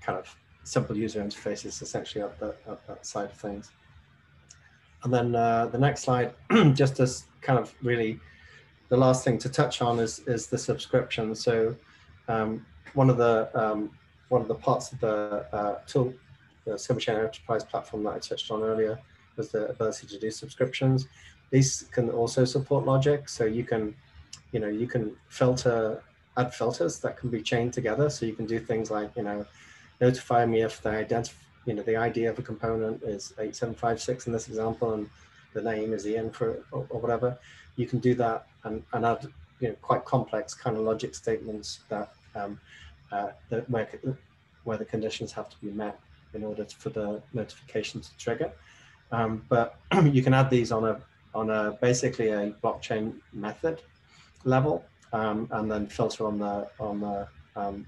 kind of simple user interfaces essentially at, the, at that side of things. And then uh, the next slide, [clears throat] just as kind of really the last thing to touch on is is the subscription. So um, one of the um, one of the parts of the uh, tool, the SimbaChain Enterprise platform that I touched on earlier, was the ability to do subscriptions. These can also support logic, so you can, you know, you can filter, add filters that can be chained together. So you can do things like, you know, notify me if the identify, you know, the ID of a component is 8756 in this example, and the name is Ian for or, or whatever. You can do that and, and add, you know, quite complex kind of logic statements that, um, uh, that where, where the conditions have to be met in order for the notification to trigger. Um, but [clears throat] you can add these on a on a basically a blockchain method level, um, and then filter on the on the um,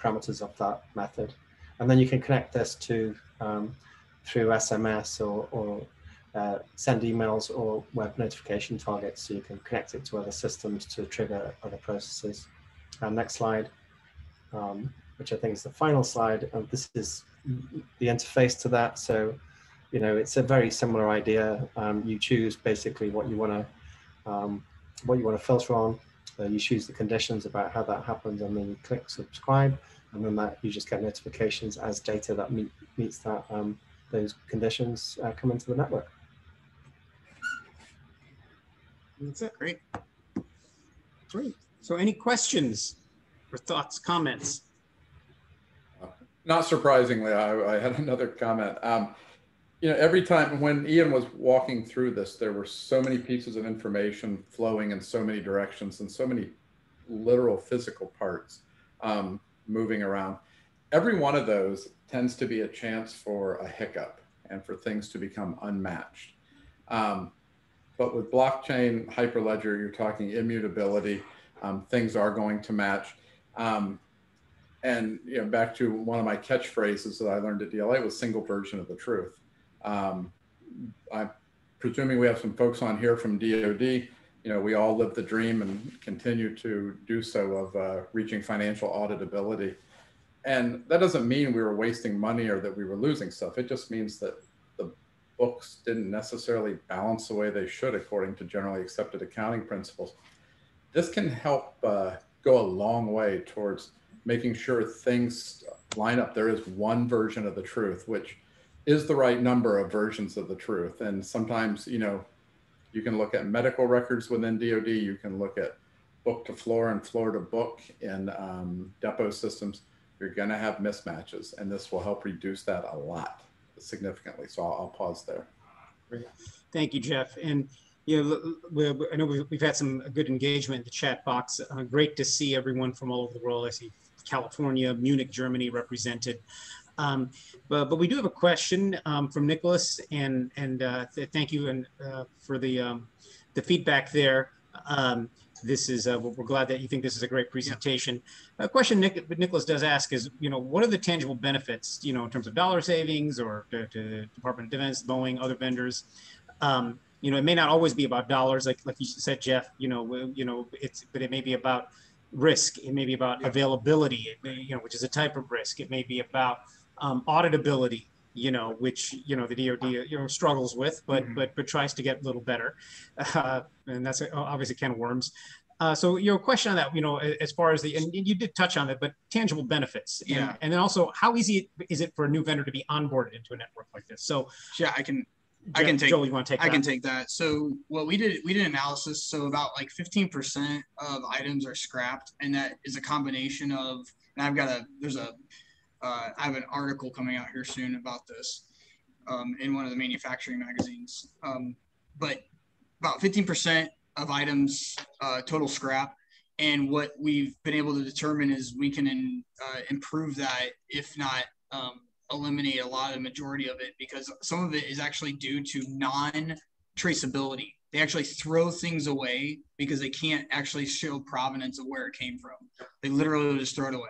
parameters of that method, and then you can connect this to um, through SMS or, or uh, send emails or web notification targets, so you can connect it to other systems to trigger other processes. Uh, next slide, um, which I think is the final slide, and this is the interface to that. So you know, it's a very similar idea. Um, you choose basically what you want to um, what you want to filter on. Uh, you choose the conditions about how that happens, and then you click subscribe, and then that you just get notifications as data that meet, meets that um, those conditions uh, come into the network. That's it. Great. Great. So, any questions or thoughts, comments? Not surprisingly, I, I had another comment. Um, you know, every time when Ian was walking through this, there were so many pieces of information flowing in so many directions and so many literal physical parts um, moving around. Every one of those tends to be a chance for a hiccup and for things to become unmatched. Um, but with blockchain hyperledger, you're talking immutability. Um, things are going to match. Um, and you know, back to one of my catchphrases that I learned at DLA was single version of the truth. Um, I'm presuming we have some folks on here from DoD. You know, we all live the dream and continue to do so of uh, reaching financial auditability. And that doesn't mean we were wasting money or that we were losing stuff. It just means that books didn't necessarily balance the way they should according to generally accepted accounting principles. This can help uh, go a long way towards making sure things line up. There is one version of the truth, which is the right number of versions of the truth. And sometimes, you know, you can look at medical records within DoD. You can look at book to floor and floor to book in um, depot systems. You're going to have mismatches, and this will help reduce that a lot significantly. So I'll, I'll pause there. Great. Thank you, Jeff. And you know, I know we've, had some good engagement in the chat box. Uh, great to see everyone from all over the world. I see California, Munich, Germany represented. Um, but, but we do have a question um, from Nicholas, and and uh, th thank you and uh, for the um, the feedback there. This is uh, we're glad that you think this is a great presentation. Yeah. A question Nick, Nicholas does ask is, you know, what are the tangible benefits, you know, in terms of dollar savings or to, to Department of Defense, Boeing, other vendors? Um, you know, it may not always be about dollars, like like you said, Jeff. You know, you know, it's but it may be about risk. It may be about yeah. availability. May, you know, which is a type of risk. It may be about um, auditability, you know, which you know the DoD you know struggles with, but mm-hmm. but but tries to get a little better, uh, and that's obviously kind of worms. Uh, so your question on that, you know, as far as the and you did touch on it, but tangible benefits, and, yeah, and then also how easy is it for a new vendor to be onboarded into a network like this? So yeah, I can I can take. Joel, you want to take? I can take that. So what we did, we did analysis. So about like 15% of items are scrapped, and that is a combination of. And I've got a there's a uh, I have an article coming out here soon about this um, in one of the manufacturing magazines. Um, but about 15% of items uh, total scrap. And what we've been able to determine is we can in, uh, improve that, if not um, eliminate a lot of the majority of it, because some of it is actually due to non traceability. They actually throw things away because they can't actually show provenance of where it came from. They literally just throw it away.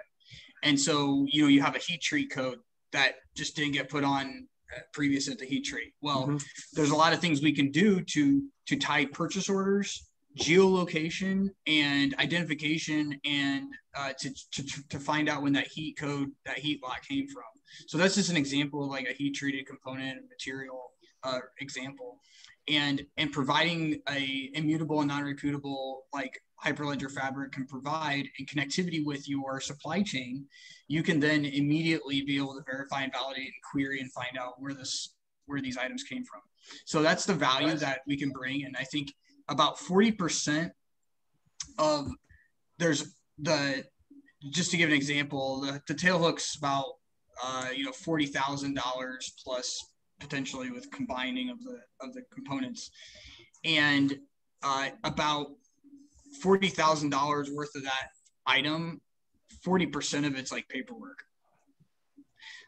And so, you know, you have a heat treat code that just didn't get put on previous at the heat treat. Well, mm-hmm. there's a lot of things we can do to to tie purchase orders, geolocation, and identification, and uh, to, to to find out when that heat code, that heat lot came from. So that's just an example of like a heat treated component material uh, example, and and providing a immutable and non-reputable like Hyperledger Fabric can provide and connectivity with your supply chain, you can then immediately be able to verify and validate and query and find out where this where these items came from. So that's the value that we can bring. And I think about 40% of there's the just to give an example, the, the tail hook's about uh, you know forty thousand dollars plus potentially with combining of the of the components, and uh, about forty thousand dollars worth of that item, forty percent of it's like paperwork.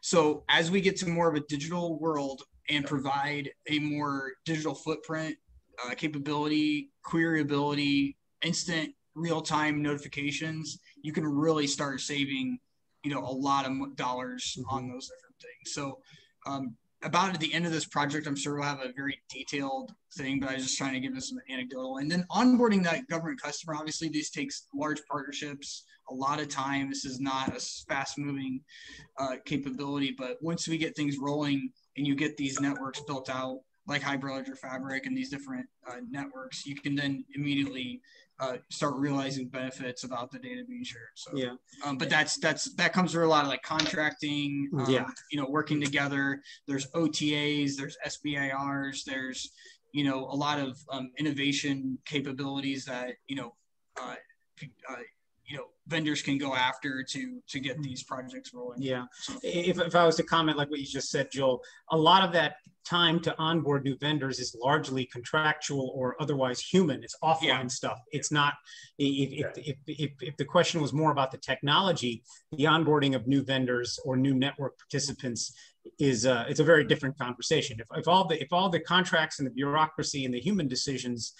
So as we get to more of a digital world and provide a more digital footprint, uh, capability, queryability, instant real-time notifications, you can really start saving, you know, a lot of dollars mm-hmm. on those different things. So um, about at the end of this project, I'm sure we'll have a very detailed thing, but I was just trying to give us some anecdotal. And then onboarding that government customer, obviously, these takes large partnerships, a lot of time. This is not a fast moving uh, capability, but once we get things rolling and you get these networks built out, like Hyperledger Fabric and these different uh, networks, you can then immediately uh, start realizing benefits about the data being shared. So yeah, um, but that's that's that comes through a lot of like contracting. Um, yeah, you know, working together. There's OTAs. There's SBIRs. There's you know a lot of um, innovation capabilities that you know. Uh, uh, you know vendors can go after to to get these projects rolling yeah if, if i was to comment like what you just said joel a lot of that time to onboard new vendors is largely contractual or otherwise human. It's offline yeah. stuff. It's not, if, if, if, if, if, the question was more about the technology, the onboarding of new vendors or new network participants is uh, it's a very different conversation. If, if, all the, if all the contracts and the bureaucracy and the human decisions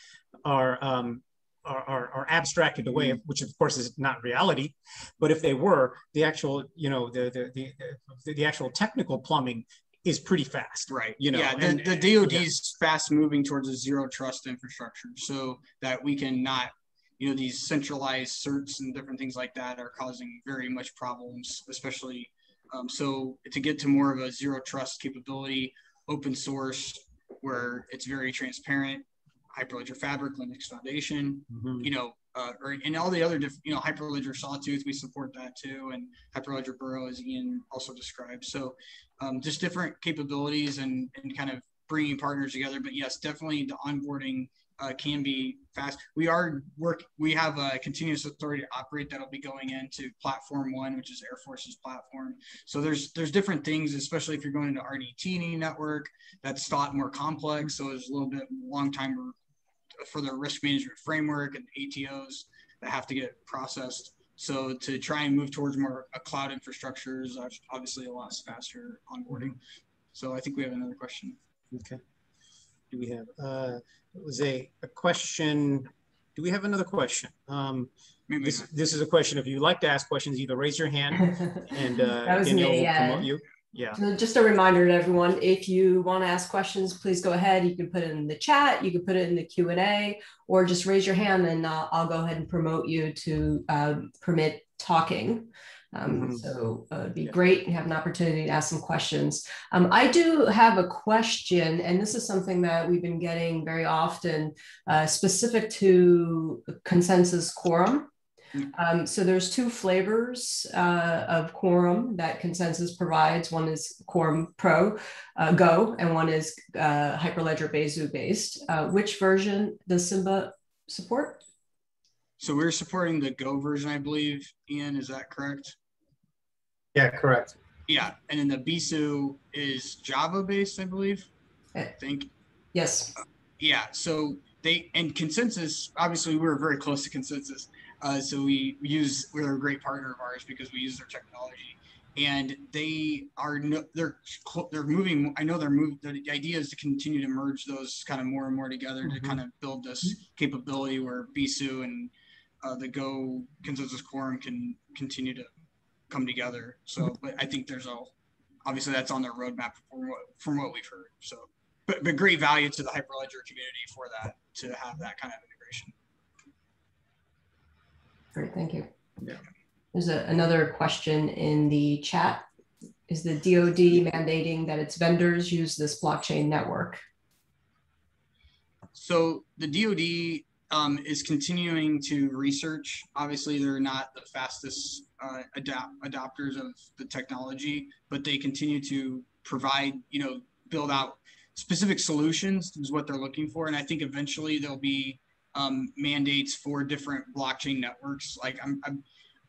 are, um, are, are, are, abstracted away, mm-hmm. which of course is not reality. But if they were, the actual, you know, the the the, the actual technical plumbing is pretty fast. Right. You know, yeah, the, and, the DoD's yeah. fast moving towards a zero trust infrastructure so that we can not you know, these centralized certs and different things like that are causing very much problems, especially. Um, so to get to more of a zero trust capability, open source, where it's very transparent, Hyperledger Fabric, Linux Foundation, mm-hmm. you know, uh, or and all the other, diff- you know, Hyperledger Sawtooth, we support that too, and Hyperledger Burrow, as Ian also described. So, um, just different capabilities and and kind of bringing partners together. But yes, definitely the onboarding uh, can be fast. We are work. We have a continuous authority to operate that'll be going into platform one, which is Air Force's platform. So there's there's different things, especially if you're going into RDT network. That's lot more complex. So it's a little bit long time for the risk management framework and ATOs that have to get processed. So to try and move towards more a cloud infrastructure is obviously a lot faster onboarding. So I think we have another question. Okay. Do we have, uh, it was a, a question. Do we have another question? Um, this, this is a question. If you'd like to ask questions, either raise your hand [laughs] and uh, Danielle me, will promote you. Yeah. So just a reminder to everyone, if you want to ask questions, please go ahead. You can put it in the chat, you can put it in the Q&A, or just raise your hand and uh, I'll go ahead and promote you to uh, permit talking. Um, mm-hmm. So uh, it'd be yeah. great to have an opportunity to ask some questions. Um, I do have a question, and this is something that we've been getting very often, uh, specific to Consensys Quorum. Um, so there's two flavors uh, of quorum that consensus provides. One is quorum pro uh, go, and one is uh, Hyperledger Besu based. Uh, which version does Simba support? So we're supporting the Go version, I believe. Ian, is that correct? Yeah, correct. Yeah, and then the Besu is Java based, I believe. I think. Yes. Uh, yeah. So they and Consensys. Obviously, we were very close to Consensys. Uh, so we use we're a great partner of ours because we use their technology, and they are no, they're they're moving. I know they're moving. The idea is to continue to merge those kind of more and more together mm-hmm. to kind of build this capability where Besu and uh, the Go Consensys Quorum can continue to come together. So, but I think there's a obviously that's on their roadmap from what, from what we've heard. So, but, but great value to the Hyperledger community for that to have that kind of integration. Great, thank you. Yeah. There's a, another question in the chat. Is the DoD mandating that its vendors use this blockchain network? So the DoD um, is continuing to research. Obviously, they're not the fastest uh, adapt adopters of the technology, but they continue to provide, you know, build out specific solutions is what they're looking for. And I think eventually there'll be um, mandates for different blockchain networks. Like I'm, I'm,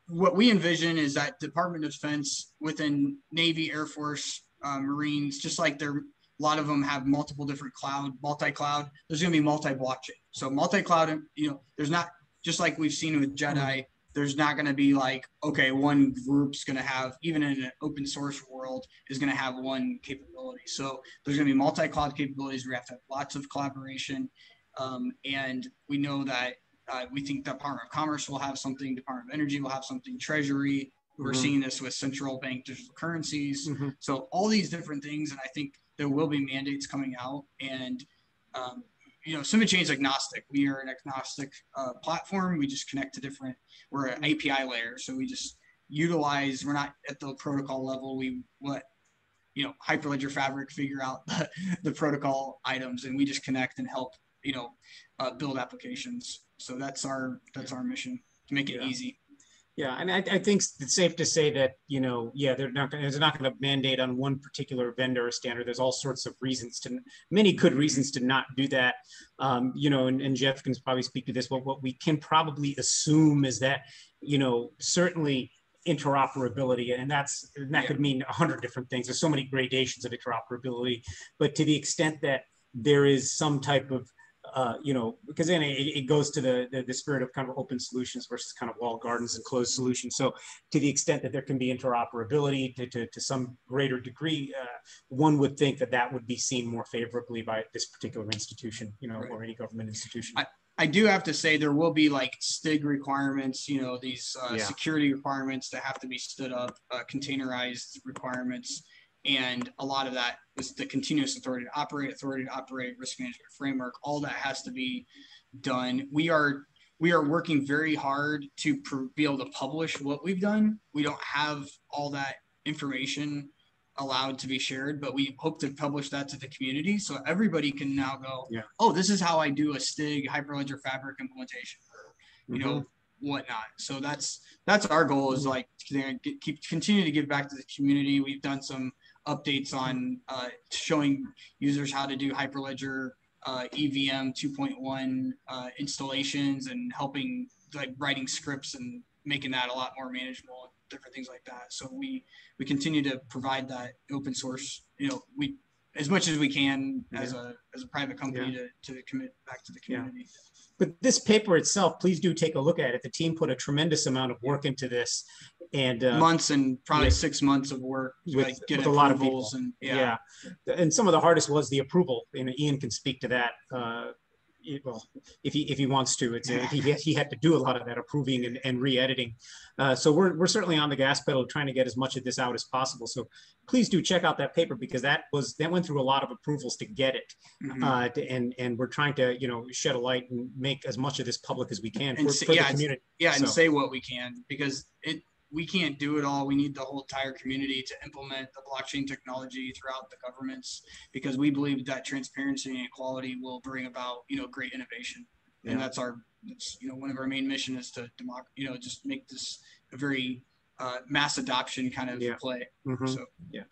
what we envision is that Department of Defense within Navy, Air Force, uh, Marines, just like they're a lot of them have multiple different cloud, multi-cloud. There's going to be multi-blockchain. So multi-cloud, you know, there's not just like we've seen with Jedi. There's not going to be like, okay, one group's going to have, even in an open source world, is going to have one capability. So there's going to be multi-cloud capabilities. We have to have lots of collaboration, um, and we know that uh, we think the Department of Commerce will have something, Department of Energy will have something, Treasury. We're mm-hmm. seeing this with central bank digital currencies. Mm-hmm. So all these different things, and I think there will be mandates coming out. And, um, you know, SimbaChain is agnostic. We are an agnostic uh, platform. We just connect to different, we're an API layer. So we just utilize, we're not at the protocol level. We let, you know, Hyperledger Fabric figure out the, the protocol items and we just connect and help, you know, uh, build applications. So that's our, that's our mission to make it yeah. easy. Yeah, and I, I, think it's safe to say that you know, yeah, they're not they're not going to mandate on one particular vendor or standard. There's all sorts of reasons to, many good reasons to not do that. Um, you know, and, and, Jeff can probably speak to this. But what we can probably assume is that, you know, certainly interoperability, and that's and that yeah. could mean a hundred different things. There's so many gradations of interoperability, but to the extent that there is some type of uh, you know, because then it, it goes to the, the, the spirit of kind of open solutions versus kind of walled gardens and closed solutions. So, to the extent that there can be interoperability to, to, to some greater degree, uh, one would think that that would be seen more favorably by this particular institution, you know, right. or any government institution. I, I do have to say there will be like STIG requirements, you know, these uh, yeah. security requirements that have to be stood up, uh, containerized requirements and a lot of that is the continuous authority to operate, authority to operate, risk management framework. All that has to be done. We are we are working very hard to pr- be able to publish what we've done. We don't have all that information allowed to be shared, but we hope to publish that to the community so everybody can now go, yeah. oh, this is how I do a STIG Hyperledger Fabric implementation, or you mm-hmm. know, whatnot. So that's that's our goal is like keep continue to give back to the community. We've done some updates on uh, showing users how to do Hyperledger uh, EVM 2.1 uh, installations and helping like writing scripts and making that a lot more manageable different things like that. So we we continue to provide that open source. You know, we as much as we can yeah. as a as a private company yeah. to to commit back to the community. Yeah. But this paper itself, please do take a look at it. The team put a tremendous amount of work into this, and uh, months and probably six months of work with, like with a lot of people. And yeah. yeah. and some of the hardest was the approval. And Ian can speak to that. Uh, well, if he if he wants to, it's a, he he had to do a lot of that approving and, and re-editing. Uh, so we're we're certainly on the gas pedal trying to get as much of this out as possible. So please do check out that paper because that was that went through a lot of approvals to get it, mm-hmm. uh, to, and and we're trying to you know shed a light and make as much of this public as we can for, for yeah, the community. Yeah, so. and say what we can because it we can't do it all. We need the whole entire community to implement the blockchain technology throughout the governments because we believe that transparency and equality will bring about, you know, great innovation. Yeah. And that's our, that's, you know, one of our main mission is to, democ- you know, just make this a very uh, mass adoption kind of yeah. play. Mm-hmm. So, yeah.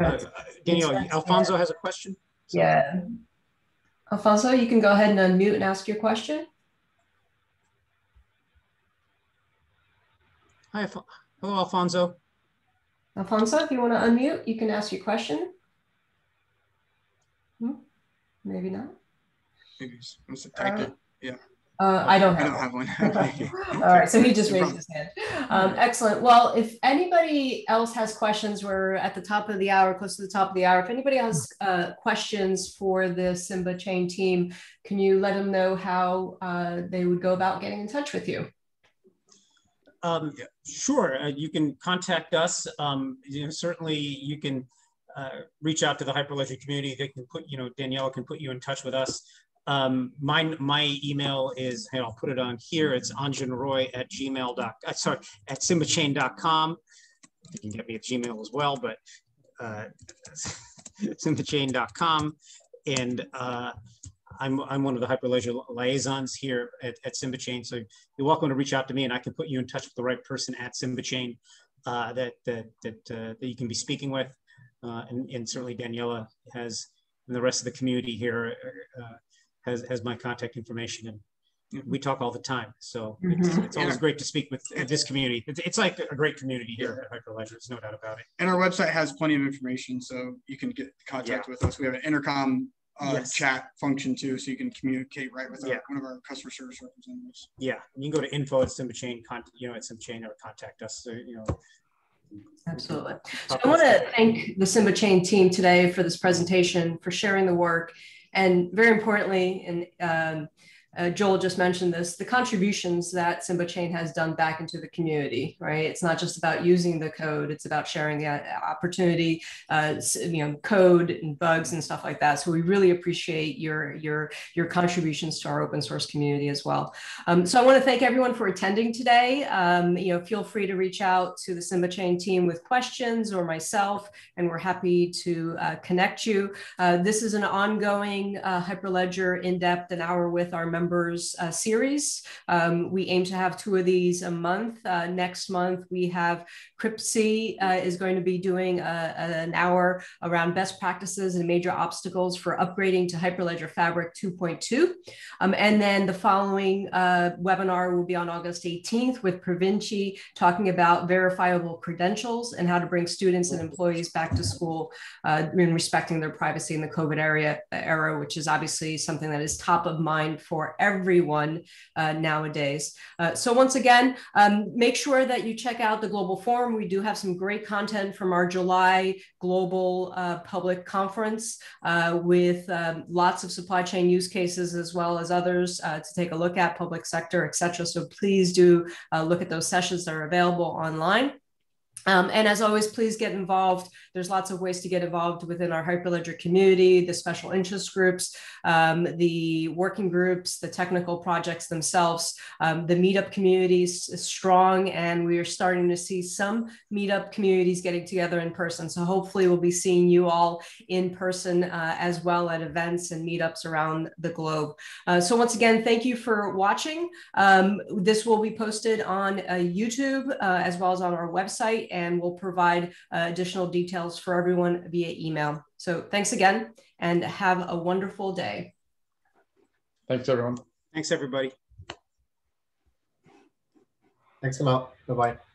Uh, Danielle, Alfonso has a question. So. Yeah. Alfonso, you can go ahead and unmute and ask your question. Hi, Hello, Alfonso. Alfonso, if you want to unmute, you can ask your question. Hmm? Maybe not. Maybe type uh, it. Yeah. Uh, I don't have, I don't have one. [laughs] [laughs] All right, so he just raised his hand. Um, excellent. Well, if anybody else has questions, we're at the top of the hour, close to the top of the hour. If anybody has uh, questions for the Simba Chain team, can you let them know how uh, they would go about getting in touch with you? Um, sure, uh, you can contact us. Um, you know, certainly, you can uh, reach out to the Hyperledger community. They can put, you know, Danielle can put you in touch with us. Um, my, my email is, and I'll put it on here. It's anjanroy at gmail. Dot, uh, sorry, at simbachain.com. You can get me at Gmail as well, but uh, [laughs] simbachain.com. And uh, I'm, I'm one of the Hyperledger liaisons here at, at Chain. So you're welcome to reach out to me and I can put you in touch with the right person at Simbachain uh, that, that, that, uh, that you can be speaking with. Uh, and, and certainly Daniela has, and the rest of the community here uh, has, has my contact information. And we talk all the time. So mm-hmm. it's, it's, always yeah. great to speak with this community. It's, it's, like a great community here at Hyperledger. There's no doubt about it. And our website has plenty of information. So you can get contact yeah. with us. We have an intercom uh, yes. chat function too, so you can communicate right with our, yeah. one of our customer service representatives. Yeah, you can go to info at Simbachain, you know, at Simbachain or contact us. So, you know, Absolutely. So I want to thank the Simbachain team today for this presentation, for sharing the work, and very importantly, and um, uh, Joel just mentioned this, the contributions that Simba Chain has done back into the community, right? It's not just about using the code, it's about sharing the uh, opportunity, uh, you know, code and bugs and stuff like that. So we really appreciate your, your, your contributions to our open source community as well. Um, so I wanna thank everyone for attending today. Um, you know, feel free to reach out to the Simba Chain team with questions or myself, and we're happy to uh, connect you. Uh, this is an ongoing uh, Hyperledger in-depth an hour with our members members uh, series. Um, we aim to have two of these a month. Uh, next month, we have CRIPC uh, is going to be doing a, a, an hour around best practices and major obstacles for upgrading to Hyperledger Fabric 2.2. Um, and then the following uh, webinar will be on August 18th with Provinci talking about verifiable credentials and how to bring students and employees back to school uh, in respecting their privacy in the COVID area, era, which is obviously something that is top of mind for everyone uh, nowadays. Uh, so once again, um, make sure that you check out the Global Forum. We do have some great content from our July Global uh, Public Conference uh, with um, lots of supply chain use cases as well as others uh, to take a look at, public sector, et cetera. So please do uh, look at those sessions that are available online. Um, and as always, please get involved. There's lots of ways to get involved within our Hyperledger community, the special interest groups, um, the working groups, the technical projects themselves. Um, the meetup communities is strong, and we are starting to see some meetup communities getting together in person. So hopefully, we'll be seeing you all in person uh, as well at events and meetups around the globe. Uh, so once again, thank you for watching. Um, this will be posted on uh, YouTube uh, as well as on our website and we'll provide uh, additional details for everyone via email. So thanks again and have a wonderful day. Thanks, everyone. Thanks, everybody. Thanks a lot. Bye-bye.